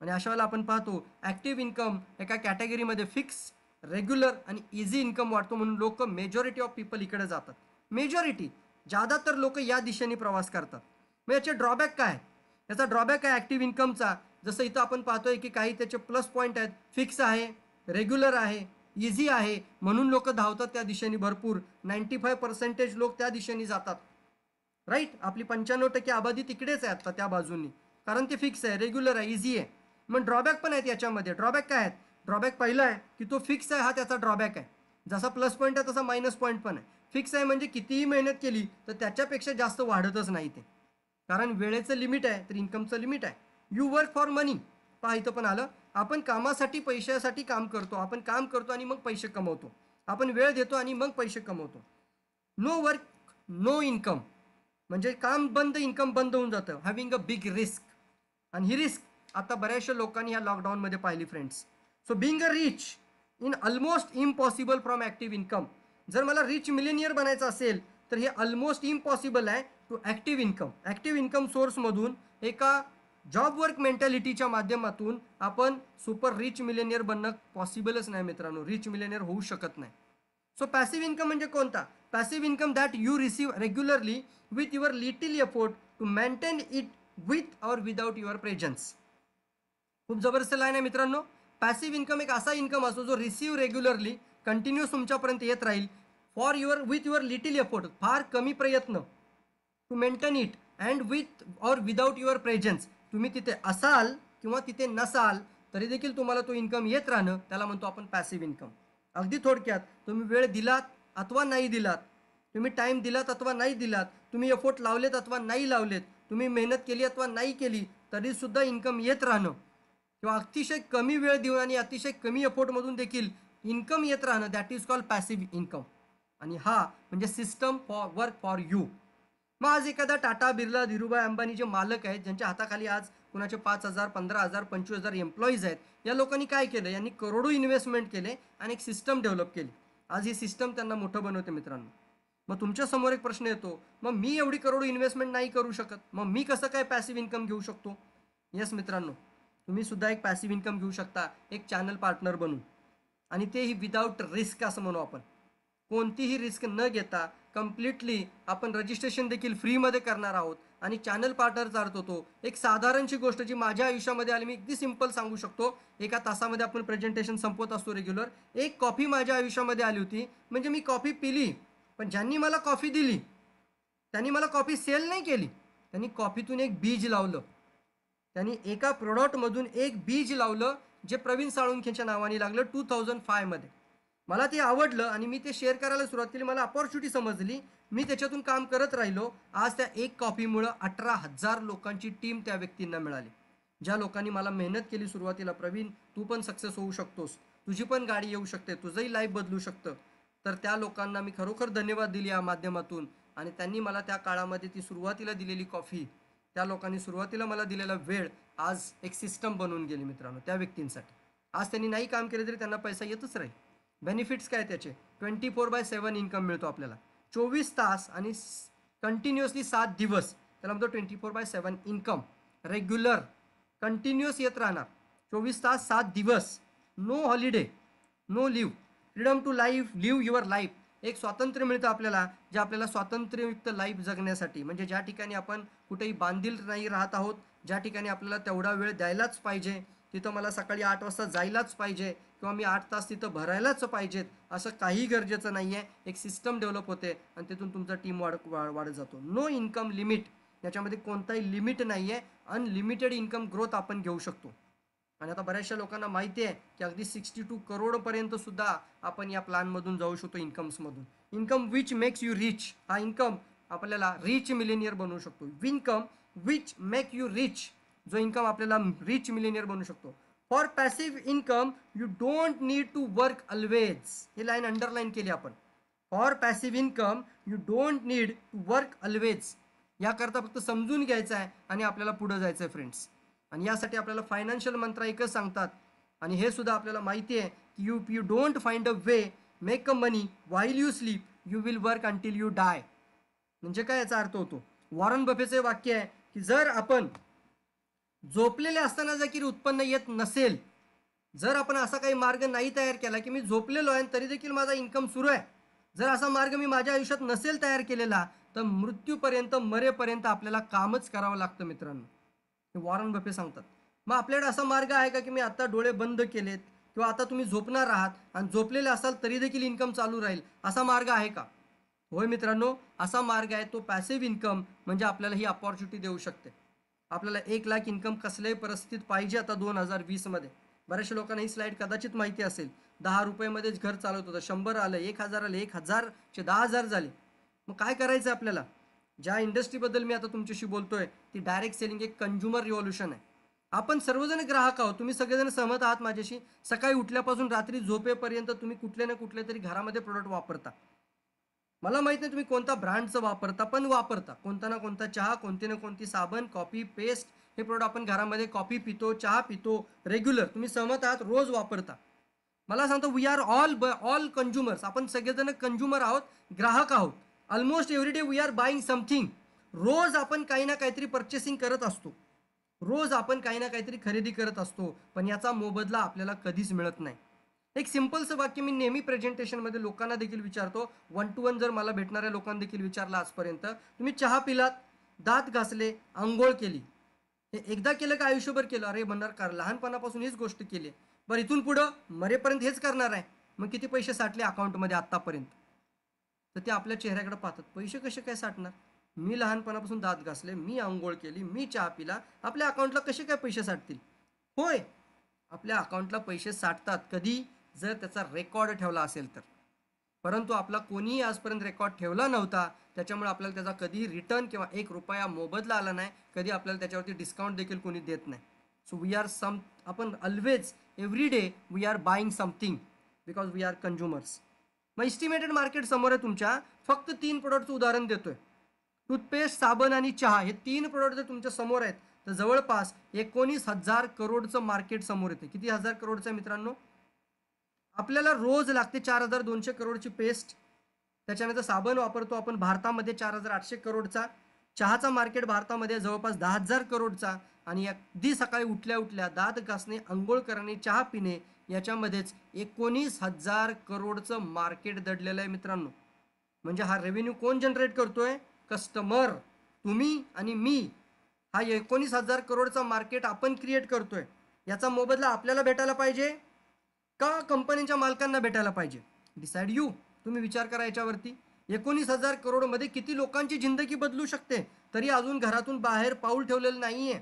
Speaker 1: आणि अशा वेळेला आपण पाहतो ॲक्टिव्ह इन्कम एका कॅटेगरीमध्ये फिक्स रेग्युलर आणि इझी इन्कम वाढतो म्हणून लोक मेजॉरिटी ऑफ पीपल इकडे जातात. मेजॉरिटी ज्यादातर लोक या दिशेने प्रवास करतात. मग याचे ड्रॉबॅक काय? याचा ड्रॉबॅक आहे ॲक्टिव्ह इन्कमचा जसं इथं आपण पाहतोय की काही त्याचे प्लस पॉईंट आहेत. फिक्स आहे रेग्युलर आहे इझी आहे. म्हणून लोक धावतात त्या दिशेने भरपूर. नाईन्टी फाय पर्सेंटेज लोक त्या दिशेने जातात. राईट आपली पंच्याण्णव टक्के आबादी तिकडेच आहे आता त्या बाजूनी. कारण ते फिक्स आहे रेग्युलर आहे इझी आहे. मग ड्रॉबॅक पण आहेत याच्यामध्ये. ड्रॉबॅक काय आहेत? ड्रॉबॅक पहिला आहे की तो फिक्स आहे हा त्याचा ड्रॉबॅक आहे. जसा प्लस पॉईंट आहे तसा मायनस पॉईंट पण आहे. फिक्स आहे म्हणजे कितीही मेहनत केली तर त्याच्यापेक्षा जास्त वाढतच नाही ते. कारण वेळेचं लिमिट आहे तर इन्कमचं लिमिट आहे. यू वर्क फॉर मनी पहा इथं पण आलं. आपण कामासाठी पैशासाठी काम करतो. आपण काम करतो आणि मग पैसे कमवतो. आपण वेळ देतो आणि मग पैसे कमवतो. नो वर्क नो इन्कम म्हणजे काम बंद इन्कम बंद होऊन जातं. हॅविंग अ बिग रिस्क आणि ही रिस्क आता बऱ्याचशा लोकांनी ह्या लॉकडाऊनमध्ये पाहिली friends so being a rich in almost impossible from active income जर मला रिच मिलेनियर बनायचं असेल तर हे ऑलमोस्ट इम्पॉसिबल आहे to active income active income सोर्समधून एका जॉब वर्क मेंटॅलिटीच्या माध्यमातून आपण सुपर रिच मिलेनियर बनणं पॉसिबलच नाही मित्रांनो. रिच मिलेनियर होऊ शकत नाही. सो पॅसिव्ह इन्कम म्हणजे कोणता? Passive income that you receive regularly with your little effort to maintain it with or without your presence खूप जबरदस्त लाईन आहे मित्रांनो. पॅसिव्ह इन्कम एक असा इन्कम असतो जो रिसीव्ह रेग्युलरली कंटिन्युअस तुमच्यापर्यंत येत राहील. For your with your little effort फार कमी प्रयत्न to maintain it and with or without your presence तुम्ही तिथे असाल किंवा तिथे नसाल तरी देखील तुम्हाला तो इन्कम येत राहणं त्याला म्हणतो आपण पॅसिव्ह इन्कम अगदी थोडक्यात तुम्ही वेळ दिलात अथवा नाही दिलात तुम्ही टाईम दिलात अथवा नाही दिलात तुम्ही एफोर्ट लावलेत अथवा नाही लावलेत तुम्ही मेहनत केली अथवा नाही केली तरीसुद्धा इन्कम येत राहणं किंवा अतिशय कमी वेळ देऊन आणि अतिशय कमी एफोर्टमधून देखील इन्कम येत राहणं that is call passive income आणि हा म्हणजे system for work for you मग आज एखादा टाटा बिर्ला धीरूभाई अंबानी जे मालक आहेत ज्यांच्या हाताखाली आज कुणाचे पाच हजार पंधरा हजार पंचवीस हजार एम्प्लॉईज आहेत या लोकांनी काय केलं? यांनी करोडो इन्व्हेस्टमेंट केले आणि एक सिस्टम डेव्हलप केली. आज ही सिस्टम त्यांना मोठं बनवते मित्रांनो. मग तुमच्यासमोर एक प्रश्न येतो मग मी एवढी करोडो इन्व्हेस्टमेंट नाही करू शकत. मग मी कसं काय पॅसिव्ह इन्कम घेऊ शकतो? येस मित्रांनो. तुम्ही सुद्धा एक पॅसिव्ह इन्कम घेऊ शकता एक चॅनल पार्टनर बनून. आणि तेही विदाऊट रिस्क असं म्हणू आपण. कोणतीही रिस्क न घेता कम्प्लिटली आपण रजिस्ट्रेशन देखील फ्रीमध्ये करणार आहोत. आणि चॅनल पार्टनर चालत होतो एक साधारणशी गोष्ट जी माझ्या आयुष्यामध्ये आली मी अगदी सिंपल सांगू शकतो. एका तासामध्ये आपण प्रेझेंटेशन संपवत असतो रेग्युलर एक कॉफी माझ्या आयुष्यामध्ये आली होती म्हणजे मी कॉफी पिली पण ज्यांनी मला कॉफी दिली त्यांनी मला कॉफी सेल नाही केली. त्यांनी कॉफीतून एक बीज लावलं. त्यांनी एका प्रोडक्टमधून एक बीज लावलं जे प्रवीण साळुंखेच्या नावाने लागलं टू थाउजंड फायमध्ये मला ते आवडलं आणि मी ते शेअर करायला सुरुवात केली मला अपॉर्च्युनिटी समजली. मी त्याच्यातून काम करत राहिलो. आज त्या एक कॉफीमुळं अठरा हजार लोकांची टीम त्या व्यक्तींना मिळाली. ज्या लोकांनी मला मेहनत केली सुरुवातीला प्रवीण तू पण सक्सेस होऊ शकतोस. तुझी पण गाडी येऊ शकते. तुझंही लाईफ बदलू शकतं. तर त्या लोकांना मी खरोखर धन्यवाद दिले या माध्यमातून. आणि त्यांनी मला त्या काळामध्ये ती सुरुवातीला दिलेली कॉफी त्या लोकांनी सुरुवातीला मला दिलेला वेळ आज एक सिस्टम बनवून गेली मित्रांनो त्या व्यक्तींसाठी. आज त्यांनी नाही काम केलं तरी त्यांना पैसा येतच राहील. बेनिफिट्स काय त्याचे twenty four by seven income मिळतो आपल्याला. चोवीस तास आणि कंटिन्युअसली सात दिवस त्याला म्हणतो twenty four by seven income regular continuous येत राहणार. चोवीस तास सात दिवस. No holiday no leave freedom to life live your life एक स्वातंत्र्य मिळतं आपल्याला जे आपल्याला स्वातंत्र्ययुक्त लाईफ जगण्यासाठी. म्हणजे ज्या ठिकाणी आपण कुठेही बांधील नाही राहत आहोत ज्या ठिकाणी आपल्याला तेवढा वेळ द्यायलाच पाहिजे तिथं मला सकाळी आठ वाजता जायलाच पाहिजे किंवा मी आठ तास तिथं भरायलाच पाहिजेत असं काही गरजेचं नाही आहे एक सिस्टम डेव्हलप होते आणि तिथून तुमचा टीम वाढ वाढत जातो. नो इन्कम लिमिट याच्यामध्ये कोणताही लिमिट नाही आहे अनलिमिटेड इन्कम ग्रोथ आपण घेऊ शकतो. आणि आता बऱ्याचशा लोकांना माहिती आहे की अगदी सिक्स्टी टू करोडपर्यंत सुद्धा आपण या प्लॅनमधून जाऊ शकतो इन्कम्समधून income which makes you rich हा इन्कम आपल्याला रिच मिलेनियर बनवू शकतो. Income which make you rich जो इन्कम आपल्याला रिच मिलेनियर बनवू शकतो. For passive income you don't need to work always he line underline केली आपण. For passive income you don't need to work always याकरता फक्त समजून घ्यायचं आहे आणि आपल्याला पुढं जायचं आहे फ्रेंड्स आणि यासाठी आपल्याला फायनान्शियल मंत्रा एकच सांगतात. आणि हे सुद्धा आपल्याला माहिती आहे की you you don't find a way make a money while you sleep you will work until you die म्हणजे काय याचा अर्थ होतो? वॉरन बफेचं वाक्य आहे की जर आपण झोपलेले असताना जर उत्पन्न येत नसेल जर आपण असा काही मार्ग नाही तयार केला की मी झोपलेलो आहे तरी देखील माझा इन्कम सुरू आहे जर असा मार्ग मी माझ्या आयुष्यात नसेल तयार केलेला तर मृत्यूपर्यंत मरेपर्यंत आपल्याला कामच करावं लागतं मित्रांनो. हे वॉरन बफे सांगतात. मग आपल्याकडे असा मार्ग आहे का की मी आता डोळे बंद केलेत किंवा आता तुम्ही झोपणार आहात आणि झोपलेले असाल तरी देखील इन्कम चालू राहील? असा मार्ग आहे का? होय मित्रांनो असा मार्ग आहे तो पॅसिव्ह इन्कम म्हणजे आपल्याला ही अपॉर्च्युनिटी देऊ शकते. आपल्याला एक लाख इन्कम कसल्याही परिस्थितीत पाहिजे आता दोन हजार वीसमध्ये बऱ्याचशा लोकांना ही स्लाईड कदाचित माहिती असेल. दहा रुपयेमध्येच घर चालवत होतं शंभर आलं एक हजार आलं एक हजारचे दहा हजार झाले. मग काय करायचं आपल्याला? ज्या इंडस्ट्रीबद्दल मी आता तुमच्याशी बोलतोय ती डायरेक्ट सेलिंग एक कंझ्युमर रिव्हॉल्युशन आहे. आपण सर्वजण ग्राहक आहोत तुम्ही सगळेजण सहमत आहात माझ्याशी. सकाळी उठल्यापासून रात्री झोपेपर्यंत तुम्ही कुठले ना कुठले तरी घरामध्ये प्रोडक्ट वापरता. मला माहीत नाही तुम्ही कोणता ब्रँडचं वापरता पण वापरता. कोणता ना कोणता चहा कोणती ना कोणती साबण कॉफी पेस्ट हे प्रोडक्ट आपण घरामध्ये कॉफी पितो चहा पितो रेग्युलर तुम्ही सहमत आहात रोज वापरता. मला सांगतो वी आर ऑल ब ऑल कंझ्युमर्स आपण सगळेजण कंझ्युमर आहोत ग्राहक आहोत. Almost every day we are buying something रोज आपण काही ना काहीतरी परचेसिंग करत असतो. रोज आपण काही ना काहीतरी खरेदी करत असतो पण याचा मोबदला आपल्याला कधीच मिळत नाही. एक सिम्पलचं वाक्य मी नेहमी प्रेझेंटेशनमध्ये लोकांना देखील विचारतो. वन टू वन जर मला भेटणाऱ्या लोकांना देखील विचारलं आजपर्यंत तुम्ही चहा पिलात दात घासले आंघोळ केली. हे एकदा केलं का आयुष्यभर केलं? अरे म्हणणार का लहानपणापासून हीच गोष्ट केली. बरं इथून पुढं मरेपर्यंत हेच करणार आहे. मग किती पैसे साठले अकाउंटमध्ये आत्तापर्यंत? तर ते आपल्या चेहऱ्याकडे पाहतात. पैसे कसे काय साठणार? मी लहानपणापासून दात घासले मी आंघोळ केली मी चहा पिला. आपल्या अकाउंटला कसे काय पैसे साठतील? होय आपल्या अकाउंटला पैसे साठतात. कधी? जर त्याचा रेकॉर्ड ठेवला असेल तर. परंतु आपला कोणीही आजपर्यंत रेकॉर्ड ठेवला नव्हता त्याच्यामुळे आपल्याला त्याचा कधीही रिटर्न किंवा एक रुपया मोबदला आला नाही कधी आपल्याला त्याच्यावरती डिस्काउंट देखील कोणी देत नाही. सो वी आर सम आपण always every day we are buying something because we are consumers मग इस्टिमेटेड मार्केट समोर आहे तुमच्या फक्त तीन प्रोडक्टचं उदाहरण देतोय. टूथपेस्ट साबण आणि चहा हे तीन प्रोडक्ट जर तुमच्यासमोर आहेत तर जवळपास एकोणीस हजार करोडचं मार्केट समोर येते किती हजार करोडचं आहे मित्रांनो? आपल्याला रोज लागते चार हजार दोनशे करोडची पेस्ट. त्याच्यानंतर साबण वापरतो आपण. भारतामध्ये चार हजार आठशे करोडचा. चहाचा मार्केट भारतामध्ये जवळपास दहा हजार करोडचा. आणि अगदी सकाळी उठल्या उठल्या दात घासणे आंघोळ करणे चहा पिणे याच्यामध्येच एकोणीस हजार करोडचं मार्केट दडलेलं आहे मित्रांनो. म्हणजे हा रेव्हेन्यू कोण जनरेट करतोय? कस्टमर तुम्ही आणि मी. हा एकोणीस हजार करोडचा मार्केट आपण क्रिएट करतोय. याचा मोबदला आपल्याला भेटायला पाहिजे. का कंपनीच्या मालकांना भेटायला पाहिजे? डिसाईड यू तुम्ही विचार करा याच्यावरती. एकोणीस हजार करोडमध्ये किती लोकांची जिंदगी बदलू शकते? तरी अजून घरातून बाहेर पाऊल ठेवलेलं नाहीये.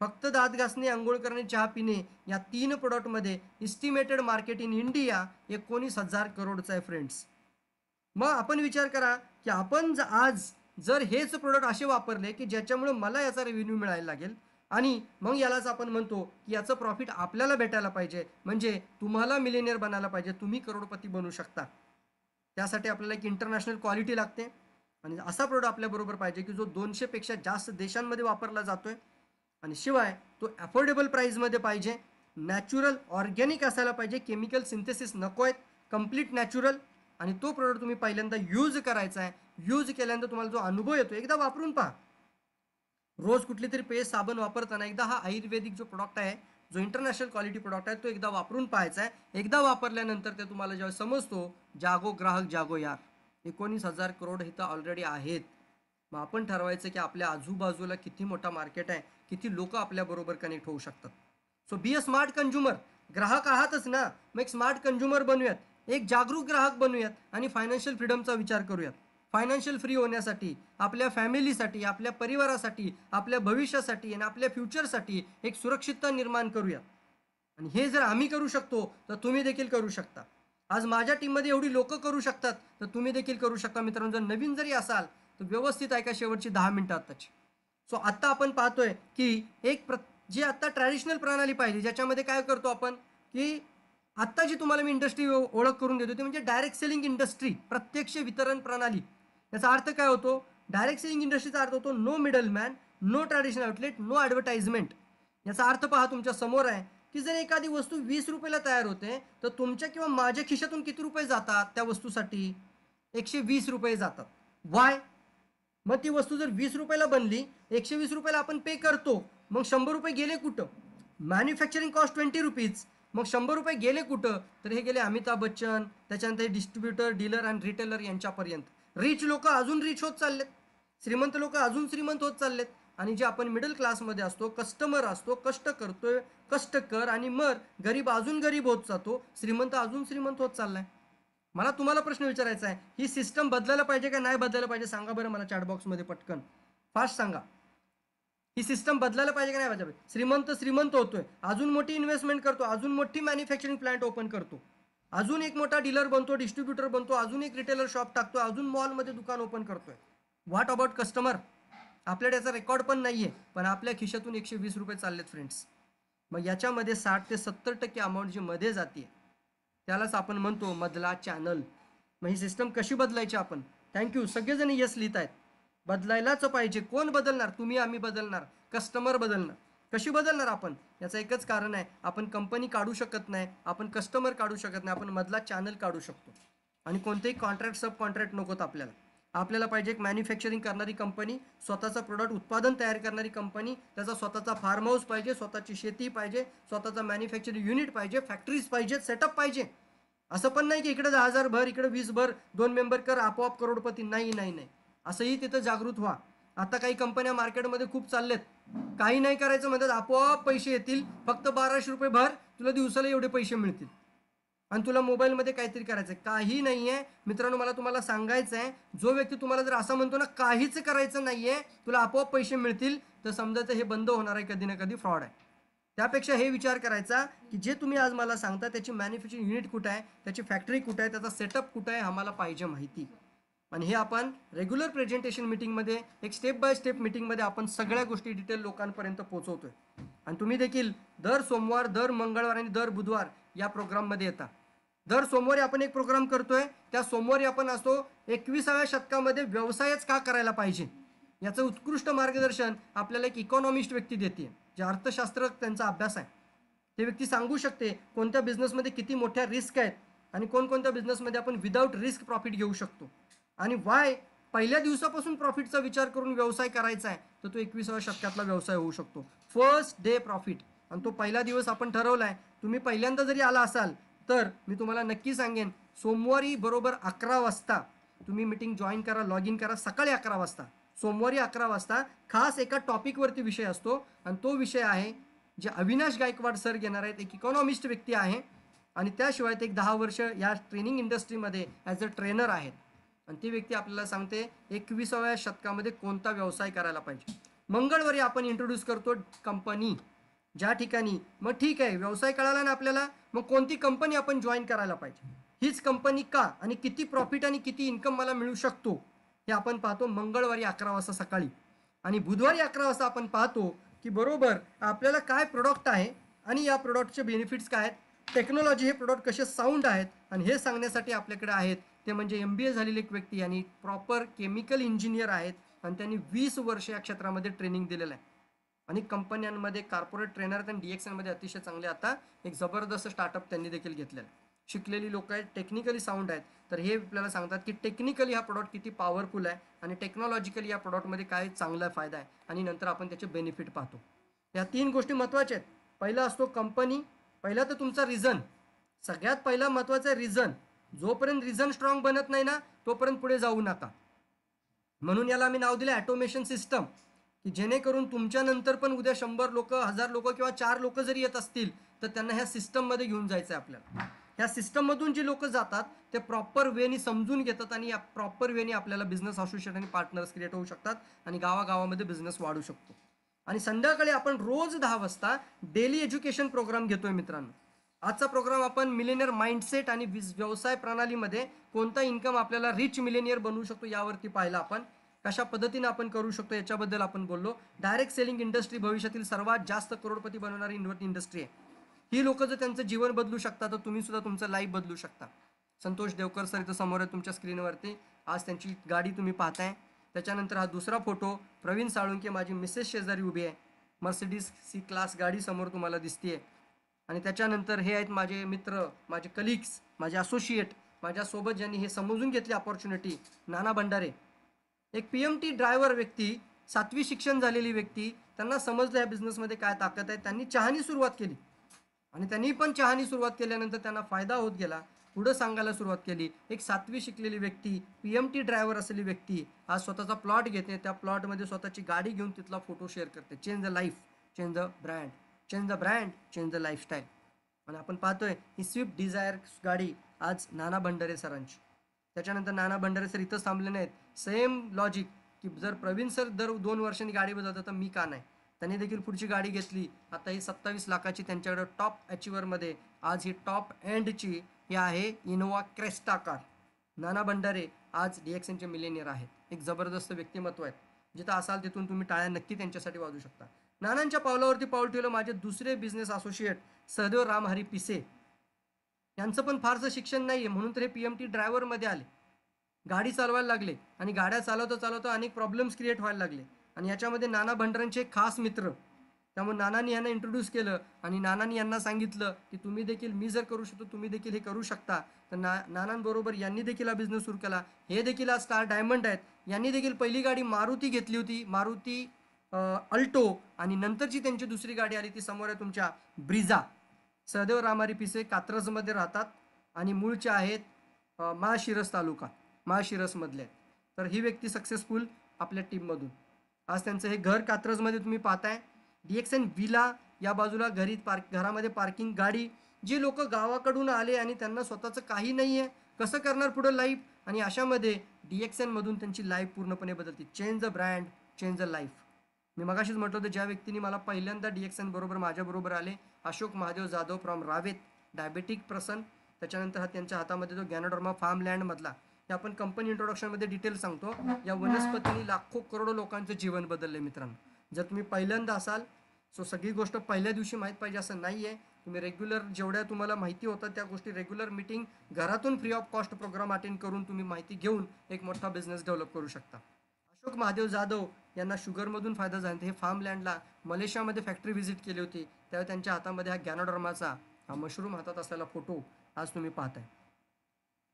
Speaker 1: फक्त दात घासणे आंघोळ करणे चहा पिणे या तीन प्रोडक्टमध्ये इस्टिमेटेड मार्केट इन इंडिया एकोणीस हजार करोडचं आहे फ्रेंड्स मग आपण विचार करा की आपण आज जर हेच प्रोडक्ट असे वापरले की ज्याच्यामुळे मला याचा रेव्हेन्यू मिळायला लागेल आणि मग यालाच आपण म्हणतो की याचं प्रॉफिट आपल्याला भेटायला पाहिजे. म्हणजे तुम्हाला मिलेनियर बनायला पाहिजे. तुम्ही करोडपती बनू शकता. त्यासाठी आपल्याला एक इंटरनॅशनल क्वालिटी लागते. आणि असा प्रोडक्ट आपल्याबरोबर पाहिजे की जो दोनशेपेक्षा जास्त देशांमध्ये वापरला जातोय. आणि शिवाय तो अफोर्डेबल प्राईजमध्ये पाहिजे. नॅचरल ऑर्गॅनिक असायला पाहिजे. केमिकल सिंथेसिस नको आहेत. कंप्लीट नॅचरल आणि तो प्रोडक्ट तुम्ही पहिल्यांदा यूज करायचा आहे. यूज केल्यानंतर तुम्हाला जो अनुभव येतो एकदा वापरून पहा. रोज कुठली तरी पेस्ट साबण वापरताना एकदा हा आयुर्वेदिक जो प्रोडक्ट आहे जो इंटरनॅशनल क्वालिटी प्रोडक्ट आहे तो एकदा वापरून पाहायचा आहे. एकदा वापरल्यानंतर ते तुम्हाला जेव्हा समजतो जागो ग्राहक जागो यार. एकोणीस हजार करोड इथं ऑलरेडी आहेत. मग आपण ठरवायचं की आपल्या आजूबाजूला किती मोठा मार्केट आहे किती लोक आपल्याबरोबर कनेक्ट होऊ शकतात. So be a smart consumer ग्राहक आहातच ना. मग एक स्मार्ट कंझ्युमर बनूयात. एक जागरूक ग्राहक बनूयात आणि फायनान्शियल फ्रीडमचा विचार करूयात. फायनान्शियल फ्री होण्यासाठी आपल्या फॅमिलीसाठी आपल्या परिवारासाठी आपल्या भविष्यासाठी आणि आपल्या फ्युचरसाठी एक सुरक्षितता निर्माण करूया. आणि हे जर आम्ही करू शकतो तर तुम्ही देखील करू शकता. आज माझ्या टीममध्ये एवढी लोक करू शकतात तर तुम्ही देखील करू शकता. मित्रांनो जर नवीन जरी असाल तर व्यवस्थित ऐका शेवटची दहा मिनटं आत्ताची. सो आत्ता आपण पाहतोय की एक प्र जी आत्ता ट्रॅडिशनल प्रणाली पाहिजे ज्याच्यामध्ये काय करतो आपण की आत्ता जी तुम्हाला मी इंडस्ट्री ओळख करून देतो ती म्हणजे डायरेक्ट सेलिंग इंडस्ट्री प्रत्यक्ष वितरण प्रणाली. याचा अर्थ काय होतो? डायरेक्ट सेलिंग इंडस्ट्रीचा अर्थ होतो no middle man no traditional outlet no advertisement याचा अर्थ पहा तुमच्यासमोर आहे की जर एखादी वस्तू वीस रुपयाला तयार होते तर तुमच्या किंवा माझ्या खिशातून किती रुपये जातात त्या वस्तूसाठी? एकशे वीस रुपये जातात. वाय मग ती वस्तू जर वीस रुपयाला बनली एकशे वीस रुपयाला आपण पे करतो मग शंभर रुपये गेले कुठं? मॅन्युफॅक्चरिंग कॉस्ट ट्वेंटी रुपीज मग शंभर रुपये गेले कुठं? तर हे गेले अमिताभ बच्चन त्याच्यानंतर डिस्ट्रीब्युटर डीलर आणि रिटेलर यांच्यापर्यंत. रिच लोक अजून रिच होत चाललेत. श्रीमंत लोक अजून श्रीमंत होत चाललेत. आणि जे आपण मिडल क्लासमध्ये असतो कस्टमर असतो कष्ट करतोय कष्ट कर आणि मर गरीब अजून गरीब होत जातो श्रीमंत अजून श्रीमंत होत चाललाय. मला तुम्हाला प्रश्न विचारायचा आहे ही सिस्टम बदलायला पाहिजे का नाही बदलायला पाहिजे? सांगा बरं मला चॅटबॉक्समध्ये पटकन. फास्ट सांगा. ही सिस्टम बदलायला पाहिजे का नाही? पाहिजे श्रीमंत श्रीमंत होतोय. अजून मोठी इन्व्हेस्टमेंट करतो अजून मोठी मॅन्युफॅक्चरिंग प्लांट ओपन करतो. अजून एक मोठा डीलर बनतो डिस्ट्रीब्युटर बनतो अजून एक रिटेलर शॉप टाकतो अजून मॉलमध्ये दुकान ओपन करतोय. व्हॉट अबाउट कस्टमर आपल्याकडे याचा रेकॉर्ड पण नाहीये पण आपल्या खिशातून एकशे वीस रुपये चाललेत फ्रेंड्स मग याच्यामध्ये साठ ते सत्तर टक्के अमाऊंट जी मध्ये जाते त्यालाच आपण म्हणतो मधला चॅनल मग ही सिस्टम कशी बदलायची आपण? थँक्यू सगळेजण यस लिहित आहेत बदलायलाच पाहिजे. कोण बदलणार? तुम्ही आम्ही बदलणार. कस्टमर बदलणार. कशी बदलणार आपण? याचं एकच कारण आहे आपण कंपनी काढू शकत नाही आपण कस्टमर काढू शकत नाही आपण मधला चॅनल काढू शकतो. आणि कोणतेही कॉन्ट्रॅक्ट सब कॉन्ट्रॅक्ट नकोत आपल्याला. आपल्याला पाहिजे एक मॅन्युफॅक्चरिंग करणारी कंपनी स्वतःचा प्रोडक्ट उत्पादन तयार करणारी कंपनी त्याचा स्वतःचा फार्म हाऊस पाहिजे स्वतःची शेती पाहिजे स्वतःचा मॅन्युफॅक्चरिंग युनिट पाहिजे फॅक्टरीज पाहिजे सेटअप पाहिजे. असं पण नाही की इकडे दहा हजार भर इकडे वीस भर दोन मेंबर कर आपोआप करोडपती. नाही नाही नाही. असंही तिथं जागृत व्हा. आता काही कंपन्या मार्केटमध्ये खूप चालल्यात. काही नाही करायचं म्हणतात आपोआप पैसे येतील. फक्त बाराशे रुपये भर तुला दिवसाला एवढे पैसे मिळतील. आणि तुला मोबाईलमध्ये काहीतरी करायचं आहे काही नाही आहे मित्रांनो मला तुम्हाला सांगायचं आहे जो व्यक्ती तुम्हाला जर असं म्हणतो ना काहीच करायचं नाही आहे तुला आपोआप पैसे मिळतील. तर समजायचं हे बंद होणार आहे कधी ना कधी फ्रॉड आहे. त्यापेक्षा हे विचार करायचा की जे तुम्ही आज मला सांगता त्याची मॅन्युफॅक्चरिंग युनिट कुठं आहे त्याची फॅक्टरी कुठं आहे त्याचा सेटअप कुठं आहे आम्हाला पाहिजे माहिती. आणि हे आपण रेग्युलर प्रेझेंटेशन मीटिंगमध्ये एक स्टेप बाय स्टेप मीटिंगमध्ये आपण सगळ्या गोष्टी डिटेल लोकांपर्यंत पोहोचवतोय. आणि तुम्ही देखील दर सोमवार दर मंगळवार आणि दर बुधवार या प्रोग्राममध्ये येता. दर सोमवारी आपण एक प्रोग्राम करतोय त्या सोमवारी आपण असतो एकविसाव्या शतकामध्ये व्यवसायच का करायला पाहिजे? याचं उत्कृष्ट मार्गदर्शन आपल्याला एक इकॉनॉमिस्ट व्यक्ती देते जे अर्थशास्त्र त्यांचा अभ्यास आहे. ते व्यक्ती सांगू शकते कोणत्या बिझनेसमध्ये किती मोठ्या रिस्क आहेत आणि कोणकोणत्या बिझनेसमध्ये आपण विदाऊट रिस्क प्रॉफिट घेऊ शकतो. आणि वाय पहिल्या दिवसापासून प्रॉफिटचा विचार करून व्यवसाय करायचा आहे तर तो एकविसाव्या शतकातला व्यवसाय होऊ शकतो. फर्स्ट डे प्रॉफिट आणि तो पहिला दिवस आपण ठरवला आहे तुम्ही पहिल्यांदा जरी आला असाल तर मी तुम्हाला नक्की सांगेन सोमवारी बरोबर अकरा वाजता तुम्ही मिटिंग जॉईन करा लॉग इन करा सकाळी अकरा वाजता. सोमवारी अकरा वाजता खास एका टॉपिकवरती विषय असतो आणि तो विषय आहे जे अविनाश गायकवाड सर घेणार आहेत एक इकॉनॉमिस्ट व्यक्ती आहे आणि त्याशिवाय ते एक दहा वर्ष या ट्रेनिंग इंडस्ट्रीमध्ये ॲज अ ट्रेनर आहेत. आणि ती व्यक्ती आपल्याला सांगते एकविसाव्या शतकामध्ये कोणता व्यवसाय करायला पाहिजे? मंगळवारी आपण इंट्रोड्यूस करतो कंपनी ज्या ठिकाणी मग ठीक आहे व्यवसाय कळाला ना आपल्याला मग कोणती कंपनी आपण जॉईन करायला पाहिजे? हीच कंपनी का? आणि किती प्रॉफिट आणि किती इन्कम मला मिळू शकतो? हे आपण पाहतो मंगळवारी अकरा वाजता सकाळी. आणि बुधवारी अकरा वाजता आपण पाहतो की बरोबर आपल्याला काय प्रोडक्ट आहे आणि या प्रोडक्टचे बेनिफिट्स काय आहेत? टेक्नॉलॉजी हे प्रोडक्ट कसे साऊंड आहेत? आणि हे सांगण्यासाठी आपल्याकडे आहेत ते म्हणजे एम बी ए झालेले एक व्यक्ती आणि प्रॉपर केमिकल इंजिनियर आहेत. आणि त्यांनी वीस वर्ष या क्षेत्रामध्ये ट्रेनिंग दिलेलं आहे. आणि कंपन्यांमध्ये कॉर्पोरेट ट्रेनर आणि डी एक्समध्ये अतिशय चांगले आता एक जबरदस्त स्टार्टअप त्यांनी देखील घेतलेलं आहे. शिकलेली लोक आहेत टेक्निकली साऊंड आहेत. तर हे आपल्याला सांगतात की टेक्निकली हा प्रॉडक्ट किती पॉवरफुल आहे आणि टेक्नॉलॉजिकली या प्रॉडक्टमध्ये काय चांगला फायदा आहे आणि नंतर आपण त्याचे बेनिफिट पाहतो. या तीन गोष्टी महत्त्वाच्या आहेत. पहिला असतो कंपनी पहिला तर तुमचा रिझन सगळ्यात पहिला महत्त्वाचा आहे रिझन जोपर्यंत रिझन स्ट्रॉंग बनत नाही ना तोपर्यंत पुढे जाऊ नका. म्हणून याला आम्ही नाव दिलं ॲटोमेशन सिस्टम की जेणेकरून तुमच्यानंतर पण उद्या शंभर लोक हजार लोक किंवा चार लोक जरी येत असतील तर त्यांना ह्या सिस्टममध्ये घेऊन जायचं आहे आपल्याला. ह्या सिस्टममधून जे लोक जातात ते प्रॉपर वेनी समजून घेतात आणि या प्रॉपर वेनी आपल्याला बिझनेस असोसिएट आणि पार्टनर्स क्रिएट होऊ शकतात आणि गावागावामध्ये बिझनेस वाढू शकतो. आणि संध्याकाळी आपण रोज दहा वाजता डेली एज्युकेशन प्रोग्राम घेतोय मित्रांनो. आजचा प्रोग्राम आपण मिलेनियर माइंडसेट आणि विज- व्यवसाय प्रणालीमध्ये कोणता इन्कम आपल्याला रिच मिलेनियर बनवू शकतो यावरती पाहिला आपण कशा पद्धतीने आपण करू शकतो याच्याबद्दल आपण बोललो. डायरेक्ट सेलिंग इंडस्ट्री भविष्यातील सर्वात जास्त करोडपती बनवणारी इंडस्ट्री आहे. ही लोक जर त्यांचं जीवन बदलू शकता तर तुम्ही सुद्धा तुमचं लाईफ बदलू शकता. संतोष देवकर सर इथं समोर आहे तुमच्या स्क्रीनवरती आज त्यांची गाडी तुम्ही पाहताय. त्याच्यानंतर हा दुसरा फोटो प्रवीण साळुंके माझी मिसेस शेजारी उभी आहे. मर्सिडीज सी क्लास गाडी समोर तुम्हाला दिसतीये. आणि त्याच्यानंतर हे आहेत माझे मित्र माझे कलिग्स माझे असोसिएट माझ्यासोबत ज्यांनी हे समजून घेतली अपॉर्च्युनिटी नाना भंडारे. एक पी एम टी ड्रायव्हर व्यक्ती सातवी शिक्षण झालेली व्यक्ती त्यांना समजलं या बिझनेसमध्ये काय ताकद आहे त्यांनी चहानी सुरुवात केली. आणि त्यांनी पण चहानी सुरुवात केल्यानंतर त्यांना फायदा होत गेला पुढं सांगायला सुरुवात केली. एक सातवी शिकलेली व्यक्ती पी एम टी ड्रायव्हर असलेली व्यक्ती आज स्वतःचा प्लॉट घेते त्या प्लॉटमध्ये स्वतःची गाडी घेऊन तिथला फोटो शेअर करते. Change the life change the brand change the brand change the lifestyle आणि आपण पाहतोय ही स्विफ्ट डिझायर गाडी आज नाना भंडारे सरांची. त्याच्यानंतर नाना भंडारे सर इथंच थांबले नाहीत. सेम लॉजिक की जर प्रवीण सर दर दोन वर्षांनी गाडी बदलतात तर मी का नाही? त्यांनी देखील पुढची गाडी घेतली. आता ही सत्तावीस लाखाची त्यांच्याकडे टॉप अचिव्हरमध्ये आज ही टॉप एंडची ही आहे Innova Crysta car Nana Bhandare आज डी एक्स एनचे मिलेनियर आहेत. एक जबरदस्त व्यक्तिमत्व आहेत. जिथं असाल तिथून तुम्ही टाळ्या नक्की त्यांच्यासाठी वाजू शकता. नानांच्या पावलावरती पाऊल ठेवलं माझे दुसरे बिझनेस असोसिएट सहदेव रामहरी पिसे. यांचं पण फारसं शिक्षण नाही आहे म्हणून तर हे पी एम टी ड्रायव्हरमध्ये आले. गाडी चालवायला लागले आणि गाड्या चालवता चालवता अनेक प्रॉब्लेम्स क्रिएट व्हायला लागले. आणि याच्यामध्ये नाना भंडरांचे एक खास मित्र. त्यामुळे नानांनी यांना इंट्रोड्यूस केलं आणि नानांनी यांना सांगितलं की तुम्ही देखील मी जर करू शकतो तुम्ही देखील हे करू शकता. तर ना नानांबरोबर यांनी देखील हा बिझनेस सुरू केला. हे देखील आज स्टार डायमंड आहेत. यांनी देखील पहिली गाडी मारुती घेतली होती. मारुती अल्टो आणि नंतरची त्यांची दुसरी गाडी आली ती समोर आहे तुमच्या ब्रिझा. सहदेव रामारी पिसे कात्रजमध्ये राहतात आणि मूळचे आहेत अ, महाशिरस तालुका महाशिरसमधले. आहेत तर ही व्यक्ती सक्सेसफुल आपल्या टीममधून आज त्यांचं हे घर कात्रजमध्ये तुम्ही पाहताय. डी एक्स एन विला या बाजूला घरी पार्क घरामध्ये पार्किंग गाडी जी लोक गावाकडून आले आणि त्यांना स्वतःचं काही नाही आहे कसं करणार पुढं लाईफ आणि अशामध्ये डी एक्स एनमधून त्यांची लाईफ पूर्णपणे बदलते. Change the brand change the life मी मगाशीच म्हटलं होतं ज्या व्यक्तीने मला पहिल्यांदा डी एक्स एन बरोबर माझ्याबरोबर आले Ashok Mahadev Jadhav from Ravet. Diabetic person. त्याच्यानंतर हा त्यांच्या हातामध्ये जो गॅनोडर्मा फार्म लँडमधला हे आपण कंपनी इंट्रोडक्शनमध्ये डिटेल सांगतो. या वनस्पतीने लाखो करोडो लोकांचं जीवन बदललं मित्रांनो. जर तुम्ही पहिल्यांदा असाल सो सगळी गोष्ट पहिल्या दिवशी माहीत पाहिजे असं नाही आहे तुम्ही रेग्युलर जेवढ्या तुम्हाला माहिती होतं त्या गोष्टी रेग्युलर मिटिंग घरातून free of cost program attend करून तुम्ही माहिती घेऊन एक मोठा बिझनेस डेव्हलप करू शकता. अशोक महादेव जाधव यांना शुगरमधून फायदा झाला. हे फार्म लँडला मलेशियामध्ये फॅक्टरी व्हिजिट केली होती. त्यावेळी त्यांच्या हातामध्ये हा गॅनोडर्माचा हा मशरूम हातात असलेला फोटो आज तुम्ही पाहताय.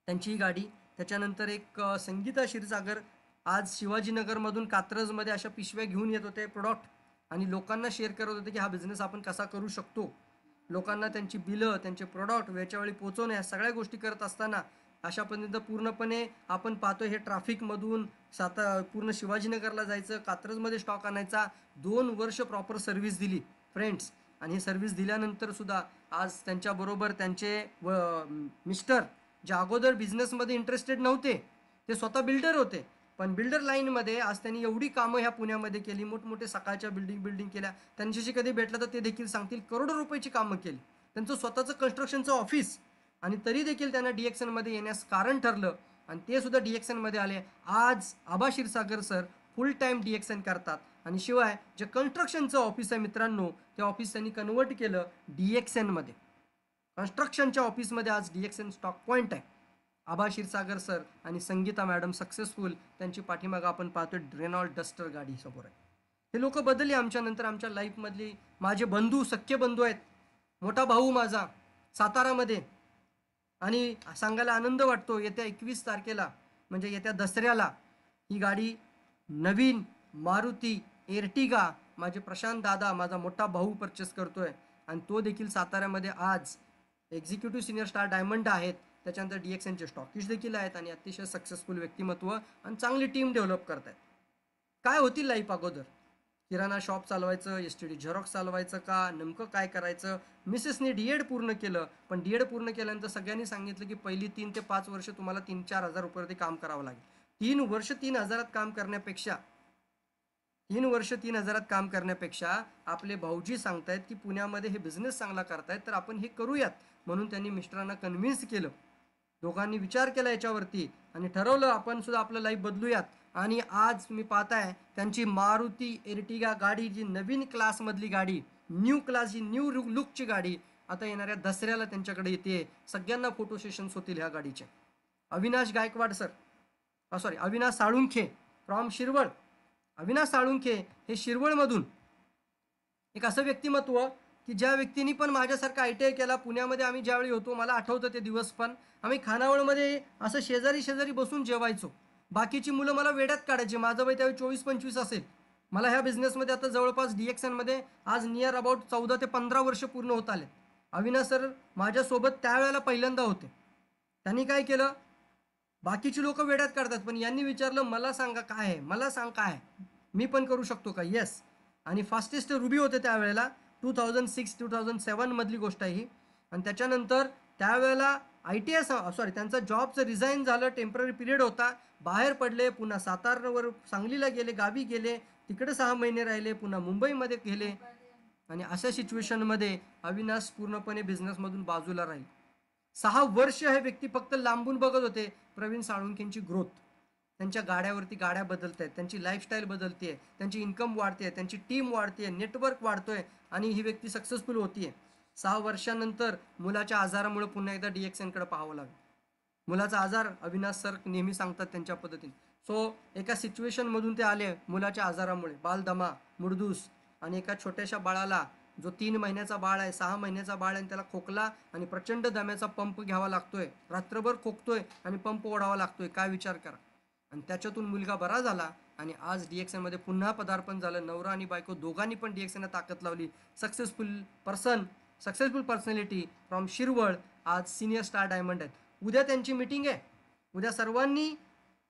Speaker 1: त्यांची ही गाडी त्याच्यानंतर एक संगीता क्षीरसागर आज शिवाजीनगरमधून कात्रजमध्ये अशा पिशव्या घेऊन येत होते प्रॉडक्ट आणि लोकांना शेअर करत होते की हा बिझनेस आपण कसा करू शकतो. लोकांना त्यांची बिलं त्यांचे प्रॉडक्ट वेळच्या वेळी पोहोचवणे या सगळ्या गोष्टी करत असताना अशा पद्धतीनं पूर्णपणे आपण पाहतो हे ट्राफिकमधून साता पूर्ण शिवाजीनगरला जायचं कात्रजमध्ये स्टॉक आणायचा. दोन वर्ष प्रॉपर सर्व्हिस दिली फ्रेंड्स आणि ही सर्व्हिस दिल्यानंतर सुद्धा आज त्यांच्याबरोबर त्यांचे व मिस्टर जे अगोदर बिझनेसमध्ये इंटरेस्टेड नव्हते ते स्वतः बिल्डर होते. पण बिल्डर लाईनमध्ये आज त्यांनी एवढी कामं ह्या पुण्यामध्ये केली मोठमोठे सकाळच्या बिल्डिंग बिल्डिंग केल्या. त्यांच्याशी कधी भेटलं तर ते देखील सांगतील करोडो रुपयाची कामं केली. त्यांचं स्वतःचं कन्स्ट्रक्शनचं ऑफिस आणि तरी देखील त्यांना डी मध्ये येण्यास कारण ठरलं. आणि ते सुद्धा डी मध्ये आले. आज Aba Kshirsagar sir full time D करतात. आणि शिवाय जे कन्स्ट्रक्शनचं ऑफिस आहे मित्रांनो ते ऑफिस त्यांनी कन्वर्ट केलं डी मध्ये. कन्स्ट्रक्शनच्या ऑफिसमध्ये आज डी स्टॉक पॉईंट आहे. आबा क्षीरसागर सर आणि संगीता मॅडम सक्सेसफुल त्यांची पाठीमागं आपण पाहतोय रेनॉल्ड डस्टर गाडी समोर आहे. हे लोक बदलले आमच्या नंतर आमच्या लाईफमधली माझे बंधू सख्खे बंधू आहेत. मोठा भाऊ माझा सातारामध्ये. आणि सांगायला आनंद वाटतो येत्या एकवीस तारखेला म्हणजे येत्या दसऱ्याला ही गाडी नवीन मारुती एर्टिगा माझे प्रशांत दादा माझा मोठा भाऊ परचेस करतोय. आणि तो देखील साताऱ्यामध्ये आज एक्झिक्युटिव्ह सिनियर स्टार डायमंड आहेत. त्याच्यानंतर डी एक्स एनचे स्टॉकिश देखील आहेत आणि अतिशय सक्सेसफुल व्यक्तिमत्व आणि चांगली टीम डेव्हलप करत आहेत काय होतील लाईफ अगोदर? किराणा शॉप चालवायचं एस टी डी झेरॉक्स चालवायचं का? नेमकं काय करायचं? मिसेसने डी एड पूर्ण केलं. पण डी एड पूर्ण केल्यानंतर सगळ्यांनी सांगितलं की पहिली तीन ते पाच वर्ष तुम्हाला तीन चार हजार रुपयावरती काम करावं लागेल. तीन वर्ष तीन हजारात काम करण्यापेक्षा तीन वर्ष तीन हजारात काम करण्यापेक्षा आपले भाऊजी सांगतायत की पुण्यामध्ये हे बिझनेस चांगला करतायत तर आपण हे करूयात. म्हणून त्यांनी मिस्टरांना कन्व्हिन्स केलं. दोघांनी विचार केला याच्यावरती आणि ठरवलं आपण सुद्धा आपलं लाईफ बदलूयात. आणि आज तुम्ही पाहताय त्यांची मारुती एर्टिगा गाडी जी नवीन क्लासमधली गाडी न्यू क्लास जी न्यू लुकची गाडी आता येणाऱ्या दसऱ्याला त्यांच्याकडे येते. सगळ्यांना फोटो सेशन्स होतील ह्या गाडीचे. Avinash Gaikwad sir sorry Avinash Salunkhe from Shirwal. Avinash Salunkhe हे शिरवळमधून. एक असं व्यक्तिमत्व की ज्या व्यक्तींनी पण माझ्यासारखा आय टी आय केला पुण्यामध्ये आम्ही ज्यावेळी होतो मला आठवतं ते दिवस पण आम्ही खानावळमध्ये असं शेजारी शेजारी बसून जेवायचो. बाकीची मुलं मला वेड्यात काढायची. माझं वय त्यावेळी चोवीस पंचवीस असेल. मला ह्या बिझनेसमध्ये आता जवळपास डी मध्ये आज नियर अबाउट चौदा ते पंधरा वर्ष पूर्ण होत आले. अविनाश सर माझ्यासोबत त्यावेळेला पहिल्यांदा होते. त्यांनी काय केलं? बाकीची लोक वेड्यात काढतात पण यांनी विचारलं मला सांगा काय आहे? मला सांग काय आहे? मी पण करू शकतो का? येस आणि फास्टेस्ट रुबी होते त्यावेळेला two thousand six two thousand सेवनमधली गोष्ट आहे ही. आणि त्याच्यानंतर त्यावेळेला आय टी एस सॉरी त्यांचा जॉबचं रिझाईन झालं टेंपररी पिरियड होता बाहेर पडले पुन्हा सातारावर सांगलीला गेले गावी गेले तिकडे सहा महिने राहिले पुन्हा मुंबईमध्ये गेले आणि अशा सिच्युएशनमध्ये अविनाश पूर्णपणे बिझनेसमधून बाजूला राहील. सहा वर्ष हे व्यक्ती फक्त लांबून बघत होते प्रवीण साळुंखेंची ग्रोथ त्यांच्या गाड्यावरती गाड्या बदलत आहेत त्यांची लाईफस्टाईल बदलते त्यांची इन्कम वाढते त्यांची टीम वाढते नेटवर्क वाढतोय आणि ही व्यक्ती सक्सेसफुल होतीये. सहा वर्षानंतर मुलाच्या आजारामुळे पुन्हा एकदा डी कडे पाहावं लागेल. मुलाचा आजार अविनाश सर नेहमी सांगतात त्यांच्या पद्धतीने. सो एका सिच्युएशनमधून ते आले मुलाच्या आजारामुळे. बालदमा मुडदूस आणि एका छोट्याशा बाळाला जो तीन महिन्याचा बाळ आहे सहा महिन्याचा बाळ आहे आणि त्याला खोकला आणि प्रचंड दम्याचा पंप घ्यावा लागतोय. रात्रभर खोकतोय आणि पंप ओढावा लागतोय. काय विचार करा. आणि त्याच्यातून मुलगा बरा झाला आणि आज डी मध्ये पुन्हा पदार्पण झालं. नवरा आणि बायको दोघांनी पण डी एक्सएनला ताकद लावली. Successful person successful personality from Shirwal आज सिनियर स्टार डायमंड आहेत. उद्या त्यांची मिटिंग आहे. उद्या सर्वांनी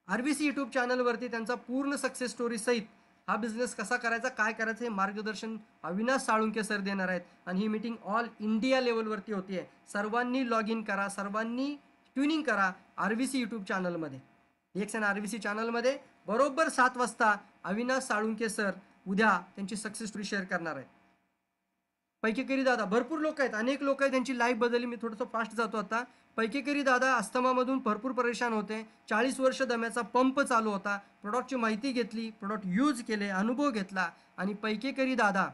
Speaker 1: आर बी सी यूट्यूब चॅनलवरती त्यांचा पूर्ण सक्सेस स्टोरी सहित हा बिझनेस कसा करायचा काय करायचं हे मार्गदर्शन अविनाश साळुंके सर देणार आहेत. आणि ही मीटिंग ऑल इंडिया लेवलवरती होती आहे. सर्वांनी लॉग इन करा सर्वांनी ट्युनिंग करा आर बी सी यूट्यूब चॅनलमध्ये X N R B C चॅनलमध्ये बरोबर सात वाजता अविनाश साळुंके सर उद्या त्यांची सक्सेस स्टोरी शेअर करणार आहेत. पैकेकरी दादा भरपूर लोक आहेत. अनेक लोक आहेत त्यांची लाईफ बदलली. मी थोडंसं फास्ट जातो आता. पैकेकरी दादा अस्थमामधून भरपूर परेशान होते. चाळीस वर्ष दम्याचा पंप चालू होता. प्रॉडक्टची माहिती घेतली. प्रॉडक्ट यूज केले अनुभव घेतला. आणि पैकेकरी दादा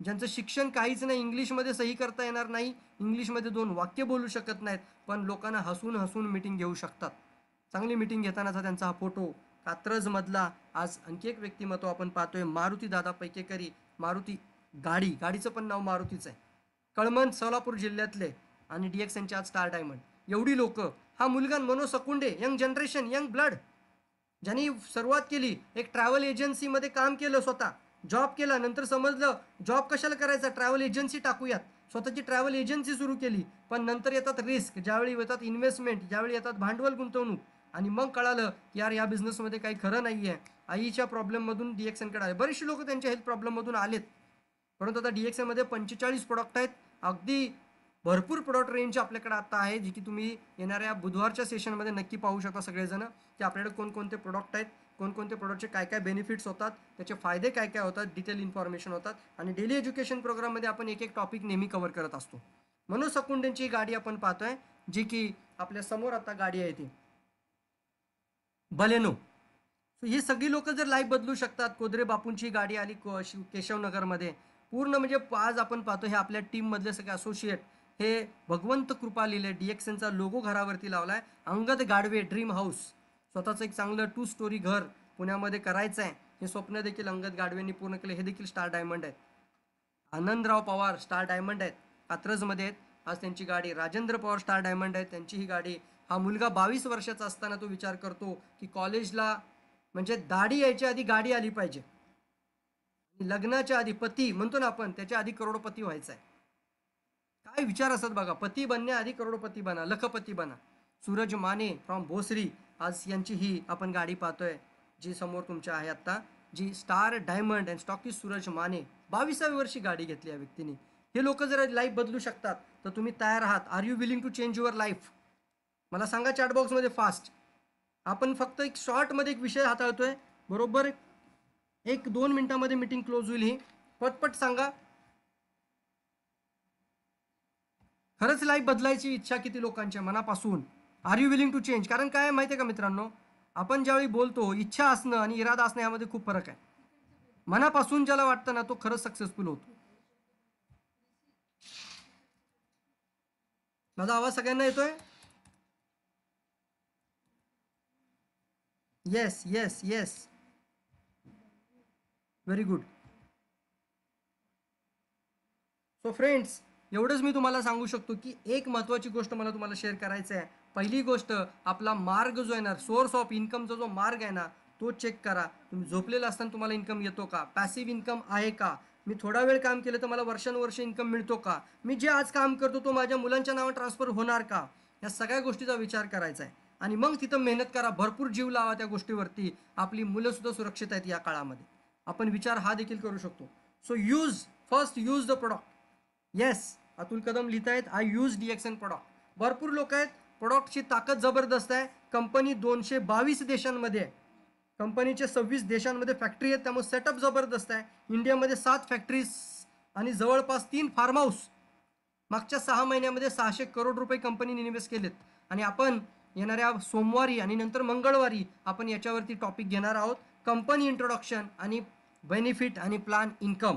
Speaker 1: ज्यांचं शिक्षण काहीच नाही इंग्लिशमध्ये सही करता येणार नाही. इंग्लिशमध्ये दोन वाक्य बोलू शकत नाहीत पण लोकांना हसून हसून मिटिंग घेऊ शकतात. चांगली मिटिंग घेतानाचा त्यांचा हा फोटो कात्रजमधला. आज आणखी एक व्यक्तिमत्व आपण पाहतोय मारुती दादा पैकेकरी. मारुती गाडी गाडीचं पण नाव मारुतीचं आहे. कळमन सोलापूर जिल्ह्यातले आणि डी एक्स यांचे आज स्टार डायमंड एवढी लोक हा मुलगा Manoj Sakunde young generation young blood ज्यांनी सुरुवात केली एक ट्रॅव्हल एजन्सीमध्ये काम केलं स्वतः. जॉब केला नंतर समजलं जॉब कशाला करायचा? ट्रॅव्हल एजन्सी टाकूयात. स्वतःची ट्रॅव्हल एजन्सी सुरू केली पण नंतर येतात रिस्क ज्यावेळी येतात इन्व्हेस्टमेंट ज्यावेळी येतात भांडवल गुंतवणूक. आणि मग कळालं की यार या बिझनेसमध्ये काही खरं नाही आहे आईच्या प्रॉब्लेममधून डी एक्सनकडे आले. बरेचसे लोक त्यांच्या हेल्थ प्रॉब्लेममधून आलेत. परंतु आता डी एक्समध्ये पंचेचाळीस प्रोडक्ट आहेत. अगदी भरपूर प्रोडक्ट रेंज आपल्याकडे आता आहे जी की तुम्ही येणाऱ्या बुधवारच्या सेशनमध्ये नक्की पाहू शकता सगळेजण की आपल्याकडे कोणकोणते प्रोडक्ट आहेत कोणकोणते प्रोडक्टचे काय काय बेनिफिट्स होतात त्याचे फायदे काय काय होतात डिटेल इन्फॉर्मेशन होतात आणि डेली एज्युकेशन प्रोग्राममध्ये आपण एक एक टॉपिक नेहमी कव्हर करत असतो. मनोज सकुंडेंची गाडी आपण पाहतोय जी की आपल्यासमोर आता गाडी आहे ती. बलेनो. ही सगळी लोक जर लाईफ बदलू शकतात कोदरे बापूंची गाडी आली को- केशवनगरमध्ये पूर्ण म्हणजे आज आपण पाहतो हे आपल्या टीममधले सगळे असोसिएट हे भगवंत कृपा लिहिले. डीएक्सनचा लोगो घरावरती लावलाय. अंगद गाडवे ड्रीम हाऊस स्वतःचं एक चांगलं टू स्टोरी घर पुण्यामध्ये करायचं आहे हे स्वप्न देखील अंगद गाडवेंनी पूर्ण केले हे देखील स्टार डायमंड आहेत. आनंदराव पवार स्टार डायमंड आहेत. कात्रजमध्ये आहेत. आज त्यांची गाडी राजेंद्र पवार स्टार डायमंड आहेत. त्यांची ही गाडी हा मुलगा बावीस वर्षाचा असताना तो विचार करतो की कॉलेजला म्हणजे दाढी यायच्या आधी गाडी आली पाहिजे. लग्नाच्या आधी पती म्हणतो ना आपण त्याच्या आधी करोडपती व्हायचा आहे. काय विचार असतात बघा पती बनण्याआधी करोडपती बना लखपती बना. सूरज माने फ्रॉम भोसरी आज यांची ही आपण गाडी पाहतोय जी समोर तुमच्या आहे आता जी star diamond and stockist Suraj Mane बावीसाव्या वर्षी गाडी घेतली या व्यक्तीने. हे लोक जर लाईफ बदलू शकतात तर तुम्ही तयार आहात. Are you willing to change your life मला सांगा चॅटबॉक्समध्ये फास्ट आपण फक्त एक शॉर्टमध्ये एक विषय हाताळतोय बरोबर? एक दोन मिनिटामध्ये मीटिंग क्लोज होईल ही. पटपट सांगा. खरंच लाईफ बदलायची इच्छा किती लोकांच्या मनापासून? Are you willing to change कारण काय माहिती आहे का मित्रांनो? आपण ज्यावेळी बोलतो इच्छा असणं आणि इरादा असणं यामध्ये खूप फरक आहे. मनापासून ज्याला वाटतं ना तो खरंच सक्सेसफुल होतो. माझा आवाज सगळ्यांना येतोय? Yes yes yes very good so friends एवढंच मी तुम्हाला सांगू शकतो की एक महत्त्वाची गोष्ट मला तुम्हाला शेअर करायचं आहे. पहिली गोष्ट आपला मार्ग जो आहे ना सोर्स ऑफ इन्कमचा जो मार्ग आहे ना तो चेक करा. तुम्ही झोपलेला असताना तुम्हाला इन्कम येतो का? पॅसिव्ह इन्कम आहे का? मी थोडा वेळ काम केलं तर मला वर्षानुवर्ष इन्कम मिळतो का? मी जे आज काम करतो तो माझ्या मुलांच्या नावावर ट्रान्सफर होणार का? या सगळ्या गोष्टीचा विचार करायचा आहे. आणि मग तिथं मेहनत करा. भरपूर जीव लावा त्या गोष्टीवरती. आपली मुलं सुद्धा सुरक्षित आहेत या काळामध्ये. आपण विचार हा देखील करू शकतो. So use first use the product yes Atul Kadam लिहित आहेत आय यूज डी प्रॉडक्ट भरपूर लोक आहेत प्रॉडक्टची ताकद जबरदस्त आहे. कंपनी दोनशे बावीस देशांमध्ये आहे. कंपनीचे सव्वीस देशांमध्ये फॅक्टरी आहेत त्यामुळे सेटअप जबरदस्त आहे. इंडियामध्ये सात फॅक्टरीज आणि जवळपास तीन फार्म हाऊस मागच्या सहा महिन्यामध्ये सहाशे करोड रुपये कंपनीने इन्व्हेस्ट केलेत. आणि आपण येणाऱ्या सोमवारी आणि नंतर मंगळवारी आपण याच्यावरती टॉपिक घेणार आहोत. कंपनी इंट्रोडक्शन आणि बेनिफिट आणि प्लॅन इन्कम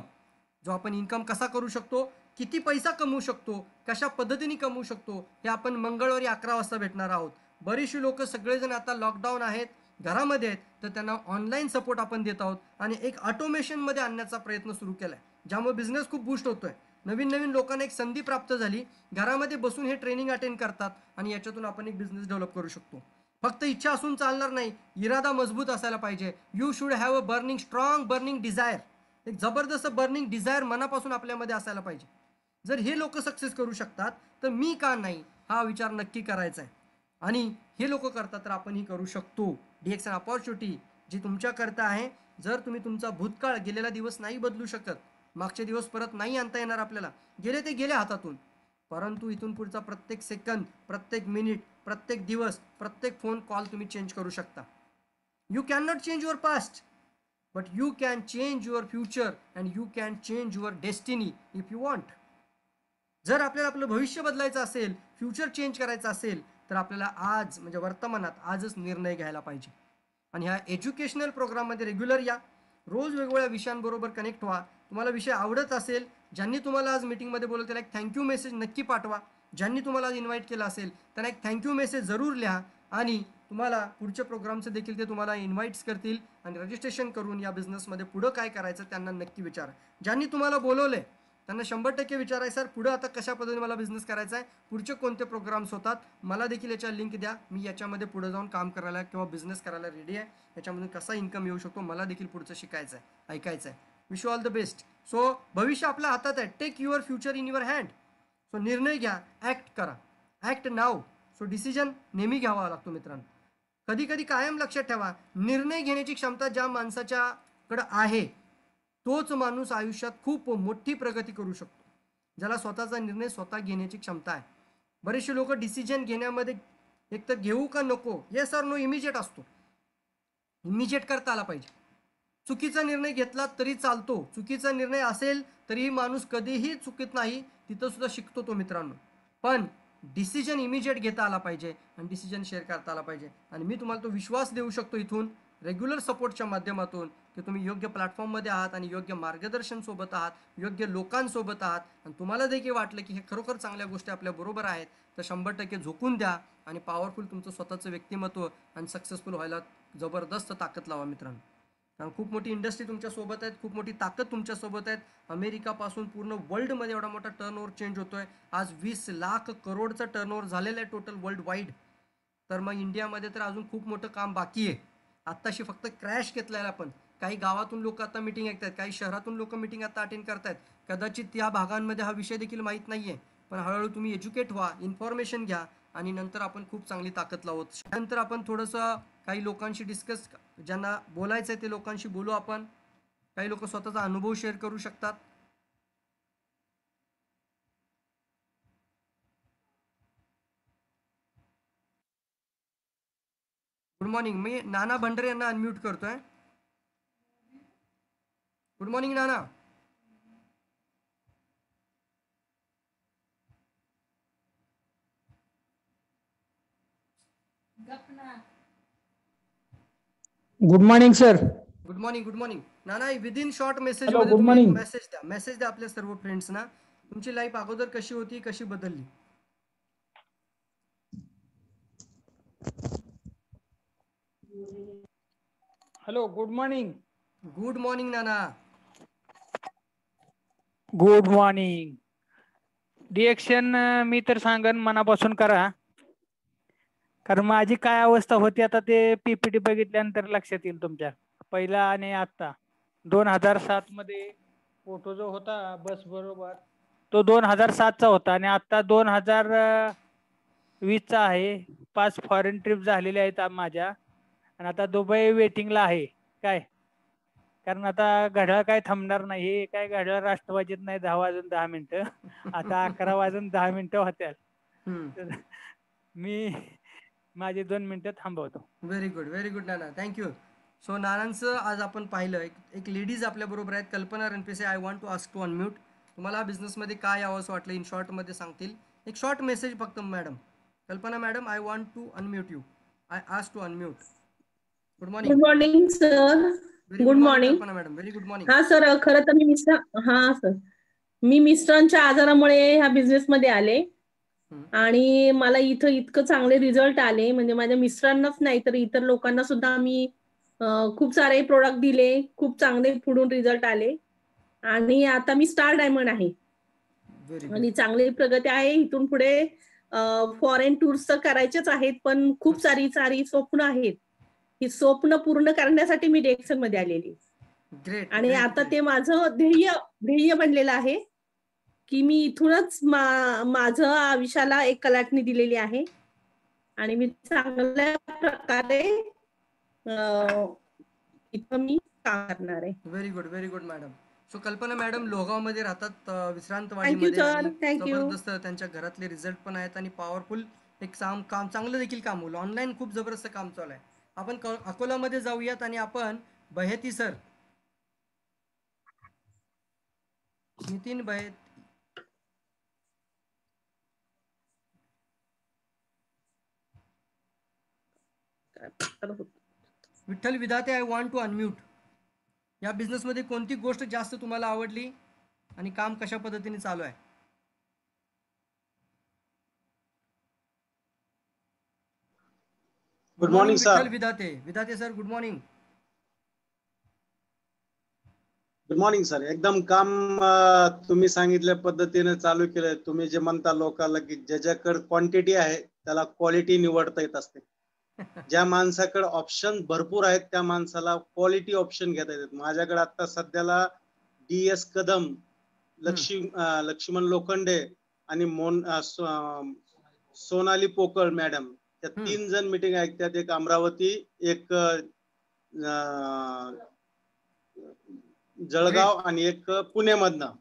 Speaker 1: जो आपण इन्कम कसा करू शकतो किती पैसा कमवू शकतो कशा पद्धतीने कमवू शकतो हे आपण मंगळवारी अकरा वाजता भेटणार आहोत. बरीचशी लोक सगळेजण आता लॉकडाऊन आहेत घरामध्ये आहेत तर त्यांना ऑनलाईन सपोर्ट आपण देत आहोत आणि एक ऑटोमेशनमध्ये आणण्याचा प्रयत्न सुरू केला आहे ज्यामुळे बिझनेस खूप बूस्ट होतोय. नवीन नवीन लोकांना एक संधी प्राप्त झाली घरामध्ये बसून हे ट्रेनिंग अटेंड करतात आणि याच्यातून आपण एक बिझनेस डेव्हलप करू शकतो. फक्त इच्छा असून चालणार नाही. इरादा मजबूत असायला पाहिजे. You should have a burning strong burning desire एक जबरदस्त बर्निंग डिझायर मनापासून आपल्यामध्ये असायला पाहिजे. जर हे लोक सक्सेस करू शकतात तर मी का नाही? हा विचार नक्की करायचा आहे आणि हे लोक करतात तर आपणही करू शकतो. डी एक्स अपॉर्च्युनिटी जी तुमच्याकरता आहे जर तुम्ही तुमचा भूतकाळ गेलेला दिवस नाही बदलू शकत मागचे दिवस परत नाही आणता येणार आपल्याला. गेले ते गेले हातातून. परंतु इथून पुढचा प्रत्येक सेकंद प्रत्येक मिनिट प्रत्येक दिवस प्रत्येक फोन कॉल तुम्ही चेंज करू शकता. You can not change your past but you can change your future and you can change your destiny if you want जर आपल्याला आपलं भविष्य बदलायचं असेल फ्युचर चेंज करायचं असेल तर आपल्याला आज म्हणजे वर्तमानात आजच निर्णय घ्यायला पाहिजे. आणि ह्या एज्युकेशनल प्रोग्राममध्ये रेग्युलर या. रोज वेगवेगळ्या विषयांबरोबर कनेक्ट व्हा. तुम्हाला विषय आवडत असेल ज्यांनी तुम्हाला आज मीटिंगमध्ये बोलवलं त्याला एक थँक्यू मेसेज नक्की पाठवा. ज्यांनी तुम्हाला आज इन्व्हाइट केलं असेल त्यांना एक थँक्यू मेसेज जरूर लिहा आणि तुम्हाला पुढच्या प्रोग्रामचं देखील ते तुम्हाला इन्व्हाइट्स करतील आणि रजिस्ट्रेशन करून या बिझनेसमध्ये पुढं काय करायचं त्यांना नक्की विचारा. ज्यांनी तुम्हाला बोलवलंय त्यांना शंभर टक्के विचार आहे सर पुढं आता कशा पद्धतीने मला बिझनेस करायचा आहे? पुढचे कोणते प्रोग्राम्स होतात? मला देखील याच्या लिंक द्या. मी याच्यामध्ये पुढे जाऊन काम करायला किंवा बिझनेस करायला रेडी आहे. याच्यामधून कसा इन्कम येऊ शकतो? मला देखील पुढचं शिकायचं आहे ऐकायचं आहे wish you all the best so भविष्य आपल्या हातात आहे. Take your future in your hand so निर्णय घ्या ॲक्ट करा. ॲक्ट नाव सो डिसिजन नेहमी घ्यावा लागतो मित्रांनो. कधी कधी कायम लक्षात ठेवा निर्णय घेण्याची क्षमता ज्या माणसाच्याकडं आहे तोच माणूस आयुष्यात खूप मोठी प्रगती करू शकतो. ज्याला स्वतःचा निर्णय स्वतः घेण्याची क्षमता आहे. बरेचसे लोक डिसिजन घेण्यामध्ये एक तर घेऊ का नको येस सर नो इमिजिएट असतो. इमिजिएट करता आला पाहिजे. चुकीचा निर्णय घेतला तरी चालतो. चुकीचा निर्णय असेल तरीही माणूस कधीही चुकीत नाही तिथं सुद्धा शिकतो तो मित्रांनो. पण डिसिजन इमिजिएट घेता आला पाहिजे आणि डिसिजन शेअर करता आला पाहिजे. आणि मी तुम्हाला तो विश्वास देऊ शकतो इथून रेग्युलर सपोर्टच्या माध्यमातून की तुम्ही योग्य प्लॅटफॉर्ममध्ये आहात आणि योग्य मार्गदर्शन सोबत आहात योग्य लोकांसोबत आहात. आणि तुम्हाला देखील वाटलं की हे खरोखर चांगल्या गोष्टी आपल्या बरोबर आहेत तर शंभर टक्के झोकून द्या आणि पॉवरफुल तुमचं स्वतःचं व्यक्तिमत्व आणि सक्सेसफुल व्हायला जबरदस्त ताकद लावा मित्रांनो. खूप मोठी इंडस्ट्री तुमच्यासोबत आहेत खूप मोठी ताकद तुमच्यासोबत आहेत. अमेरिकापासून पूर्ण वर्ल्डमध्ये एवढा मोठा टर्नओव्हर चेंज होतोय. आज वीस लाख करोडचं टर्नओव्हर झालेलं आहे टोटल वर्ल्ड वाईड तर मग इंडियामध्ये तर अजून खूप मोठं काम बाकी आहे. आत्ताशी फक्त क्रॅश घेतलेला आपण काही गावातून लोक आता मिटिंग ऐकतात काही शहरातून लोक मिटिंग आता अटेंड करतायत. कदाचित या भागांमध्ये हा विषय देखील माहीत नाही आहे पण हळूहळू तुम्ही एज्युकेट व्हा इन्फॉर्मेशन घ्या आणि नंतर आपण खूप चांगली ताकद लावत नंतर आपण थोडंसं काही लोकांशी डिस्कस ज्यांना बोलायचं आहे ते लोकांशी बोलू आपण. काही लोक स्वतःचा अनुभव शेअर करू शकतात. गुड मॉर्निंग मी नाना भंडारे यांना अनम्यूट करतोय. Good morning Nana.
Speaker 2: Good morning sir
Speaker 1: good morning good morning Nana with in short message
Speaker 2: Hello,
Speaker 1: मध्ये
Speaker 2: good
Speaker 1: तुम्ही
Speaker 2: morning.
Speaker 1: मेसेज द्या. मेसेज द्या आपल्या सर्व फ्रेंड्सना तुमची लाईफ अगोदर कशी होती कशी बदलली?
Speaker 2: Hello good morning
Speaker 1: good morning Nana.
Speaker 2: Good morning reaction मी तर सांगन मनापासून करा. कारण माझी काय अवस्था होती आता ते पीपीटी बघितल्यानंतर लक्षात येईल तुमच्या. पहिला आणि आता दोन हजार सात मध्ये फोटो जो होता बस बरोबर तो दोन हजार सातचा होता आणि आता दोन हजार वीसचा आहे. पाच फॉरेन ट्रिप झालेल्या आहेत माझ्या. आणि आता दुबई वेटिंगला आहे. काय? कारण आता घड्याळ काय थांबणार नाही. हे काय घड्याळ राष्ट्रवादीत नाही दहा वाजून दहा मिनिटं. आता अकरा वाजून दहा मिनिटं होत्या मी माझी दोन मिनिटं थांबवतो.
Speaker 1: Very good very good Nana. Thank you so नानांचं आज आपण पाहिलं एक एक लेडीज आपल्या बरोबर आहेत. Kalpana Ranpise I want to ask to unmute तुम्हाला बिझनेसमध्ये काय यावं असं वाटलं? इन शॉर्टमध्ये सांगतील. एक शॉर्ट मेसेज फक्त madam Kalpana madam I want to unmute you I ask to unmute good
Speaker 3: good
Speaker 1: morning
Speaker 3: morning sir good morning
Speaker 1: Kalpana madam very good morning
Speaker 3: हा सर खरं तर मी मिस्टर हा सर मी मिस्टरांच्या आजारामुळे ह्या बिझनेस मध्ये आले. आणि मला इथं इतकं चांगले रिझल्ट आले. म्हणजे माझ्या मिस्टरांनाच नाही तर इतर लोकांना सुद्धा मी खूप सारे प्रोडक्ट दिले खूप चांगले पुढून रिझल्ट आले. आणि आता मी स्टार डायमंड आहे. आणि चांगली प्रगती आहे. इथून पुढे फॉरेन टूर्स तर करायचेच आहेत पण खूप सारी सारी स्वप्न आहेत. ही स्वप्न पूर्ण करण्यासाठी मी डेक्सनमध्ये आलेली. आणि आता ते माझं ध्येय ध्येय बनलेलं आहे. की मी इथूनच मा- माझं आयुष्याला एक कलाटणी दिलेली आहे. आणि मी चांगल्या प्रकारे इथं मी काम करणार आहे.
Speaker 1: Very good very good madam so Kalpana madam राहतात विश्रांतवाडीमध्ये. आणि
Speaker 3: Thank you.
Speaker 1: जबरदस्त त्यांच्या घरातले रिझल्ट पण आहेत आणि पॉवरफुल एक काम काम चांगलं देखील काम होईल. ऑनलाईन खूप जबरदस्त काम चालू आहे. आपण अकोलामध्ये जाऊयात आणि आपण Baheti sir Nitin Bahet Vitthal Vidhate I want to unmute या बिझनेसमध्ये कोणती गोष्ट जास्त तुम्हाला आवडली आणि काम कशा पद्धतीने चालू आहे?
Speaker 4: Morning, sir.
Speaker 1: Vitthal Vidhate. Vidhate sir good morning
Speaker 4: good morning sir एकदम काम तुम्ही सांगितल्या पद्धतीने चालू केलंय. तुम्ही जे म्हणता लोकांना की ज्याच्याकडे क्वांटिटी आहे त्याला क्वालिटी निवडता येत असते. ज्या माणसाकडे ऑप्शन भरपूर आहेत त्या माणसाला क्वालिटी ऑप्शन घेता येतात. माझ्याकडे आता सध्याला डी एस कदम लक्ष्मी लक्ष्मण लोखंडे आणि मोन सोनाली पोकळ मॅडम या
Speaker 1: हम्म.
Speaker 4: तीन जण मिटिंग ऐकतात. एक अमरावती एक जळगाव आणि एक पुण्यामधनं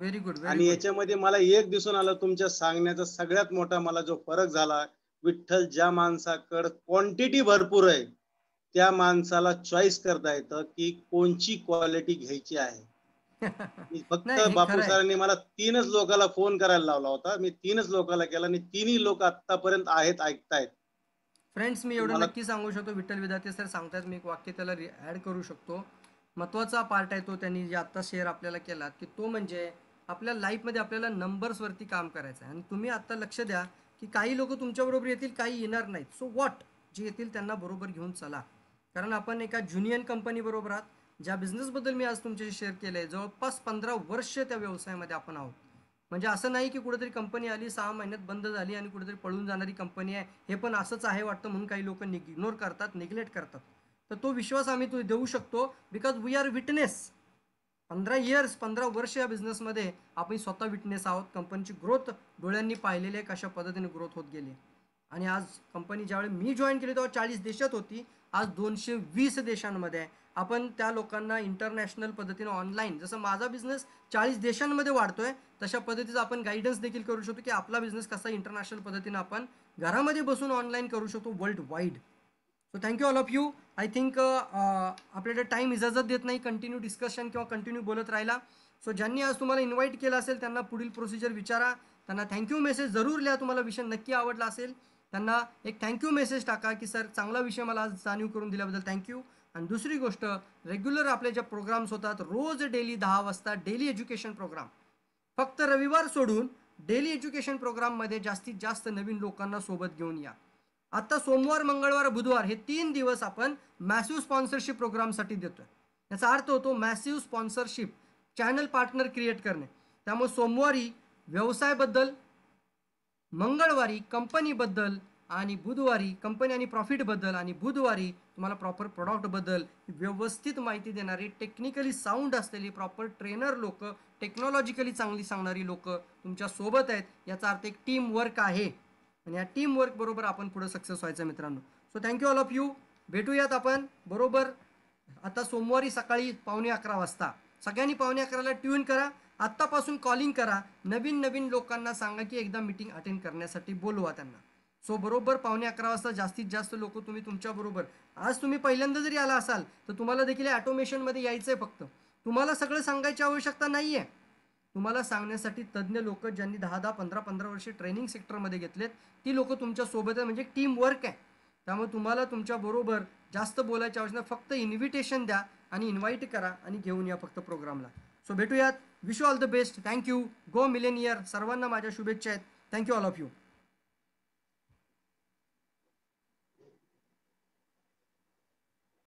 Speaker 1: व्हेरी गुड
Speaker 4: आणि याच्यामध्ये मला एक दिसून आलं तुमच्या सांगण्याचा सगळ्यात मोठा मला जो फरक झाला विठ्ठल ज्या माणसाकडे क्वांटिटी भरपूर आहे त्या माणसाला चॉईस करता येतं की कोणची क्वालिटी घ्यायची आहे. फक्त बापू. सरांनी मला तीनच लोकांना फोन करायला लावला होता. मी तीनच लोकांना केला आणि तिन्ही लोक आतापर्यंत आहेत ऐकतायत.
Speaker 1: फ्रेंड्स मी एवढं नक्की सांगू शकतो विठ्ठल विद्यार्थी सर सांगतात मी एक वाक्य त्याला ऍड करू शकतो. महत्त्वाचा पार्ट आहे तो त्यांनी जे आता शेअर आपल्याला केला की तो म्हणजे आपल्या लाईफमध्ये आपल्याला नंबर्सवरती काम करायचं आहे आणि तुम्ही आता लक्ष द्या की काही लोक तुमच्याबरोबर येतील काही येणार नाहीत. सो वॉट जे येतील त्यांना बरोबर घेऊन चला. कारण आपण एका ज्युनियन कंपनीबरोबर आहात. ज्या बिझनेसबद्दल मी आज तुमच्याशी शेअर केलं आहे जवळपास पंधरा वर्ष त्या व्यवसायामध्ये आपण आहोत. म्हणजे असं नाही की कुठेतरी कंपनी आली सहा महिन्यात बंद झाली आणि कुठेतरी पळून जाणारी कंपनी आहे. हे पण असंच आहे वाटतं म्हणून काही लोक इग्नोर करतात निग्लेक्ट करतात. तर तो विश्वास आम्ही तो देऊ शकतो. बिकॉज वी आर विटनेस पंधरा इयर्स पंधरा वर्ष या बिझनेसमध्ये आपण स्वतः विटनेस आहोत. कंपनीची ग्रोथ डोळ्यांनी पाहिलेली आहे कशा पद्धतीने ग्रोथ होत गेली. आणि आज कंपनी ज्यावेळी मी जॉईन केली तेव्हा चाळीस देशात होती. आज दोनशे वीस देशांमध्ये आहे. आपण त्या लोकांना इंटरनॅशनल पद्धतीने ऑनलाईन जसं माझा बिझनेस चाळीस देशांमध्ये वाढतोय तशा पद्धतीचं आपण गायडन्स देखील करू शकतो की आपला बिझनेस कसा इंटरनॅशनल पद्धतीने आपण घरामध्ये बसून ऑनलाईन करू शकतो world wide so thank you all of you I think आपल्याकडे टाईम इजाजत देत नाही. कंटिन्यू डिस्कशन किंवा कंटिन्यू बोलत राहिला सो ज्यांनी आज तुम्हाला इन्व्हाइट केलं असेल त्यांना पुढील प्रोसिजर विचारा. त्यांना थँक्यू मेसेज जरूर लिहा. तुम्हाला विषय नक्की आवडला असेल त्यांना एक थँक्यू मेसेज टाका की सर चांगला विषय मला आज जाणीव करून दिल्याबद्दल थँक्यू आणि दुसरी गोष्ट रेग्युलर आपले ज्या प्रोग्राम्स होतात रोज डेली दहा वाजता डेली एज्युकेशन प्रोग्राम फक्त रविवार सोडून डेली एज्युकेशन प्रोग्राममध्ये जास्तीत जास्त नवीन लोकांना सोबत घेऊन या. आता सोमवार मंगळवार बुधवार हे तीन दिवस आपण मॅसिव्ह स्पॉन्सरशिप प्रोग्रामसाठी देतोय. याचा अर्थ होतो massive sponsorship channel partner create करणे. त्यामुळे सोमवारी व्यवसायाबद्दल मंगळवारी कंपनीबद्दल आणि बुधवारी कंपनी आणि प्रॉफिटबद्दल आणि बुधवारी तुम्हाला प्रॉपर प्रॉडक्टबद्दल व्यवस्थित माहिती देणारी टेक्निकली साऊंड असलेली प्रॉपर ट्रेनर लोक टेक्नॉलॉजिकली चांगली सांगणारी लोक तुमच्यासोबत आहेत. याचा अर्थ एक टीम वर्क आहे. आणि या टीम वर्क बरोबर आपण पुढे सक्सेस व्हायचं मित्रांनो. So thank you all of you भेटूयात आपण. बरोबर. आता सोमवारी सकाळी पावणे अकरा वाजता. सगळ्यांनी पावणे अकराला ट्यून करा. आत्तापासून कॉलिंग करा. नवीन नवीन लोकांना सांगा की एकदा मीटिंग अटेंड करण्यासाठी बोलवा त्यांना. सो बरोबर पावणे अकरा वाजता जास्तीत जास्त लोक तुम्ही तुमच्याबरोबर आज तुम्ही पहिल्यांदा जरी आला असाल तर तुम्हाला देखील ॲटोमेशनमध्ये यायचं आहे फक्त. तुम्हाला सगळं सांगायची आवश्यकता नाही आहे तुम्हाला सांगण्यासाठी तज्ज्ञ लोक ज्यांनी दहा दहा पंधरा पंधरा वर्षे ट्रेनिंग सेक्टरमध्ये घेतलेत ती लोक तुमच्या आहेत. म्हणजे टीम वर्क आहे. त्यामुळे तुम्हाला तुमच्याबरोबर जास्त बोलायच्या आवश्यक फक्त इन्व्हिटेशन द्या आणि इन्व्हाइट करा आणि घेऊन या फक्त प्रोग्रामला सो भेटूयात. Wish all the best thank you go millionaire सर्वांना माझ्या शुभेच्छा आहेत. Thank you all of you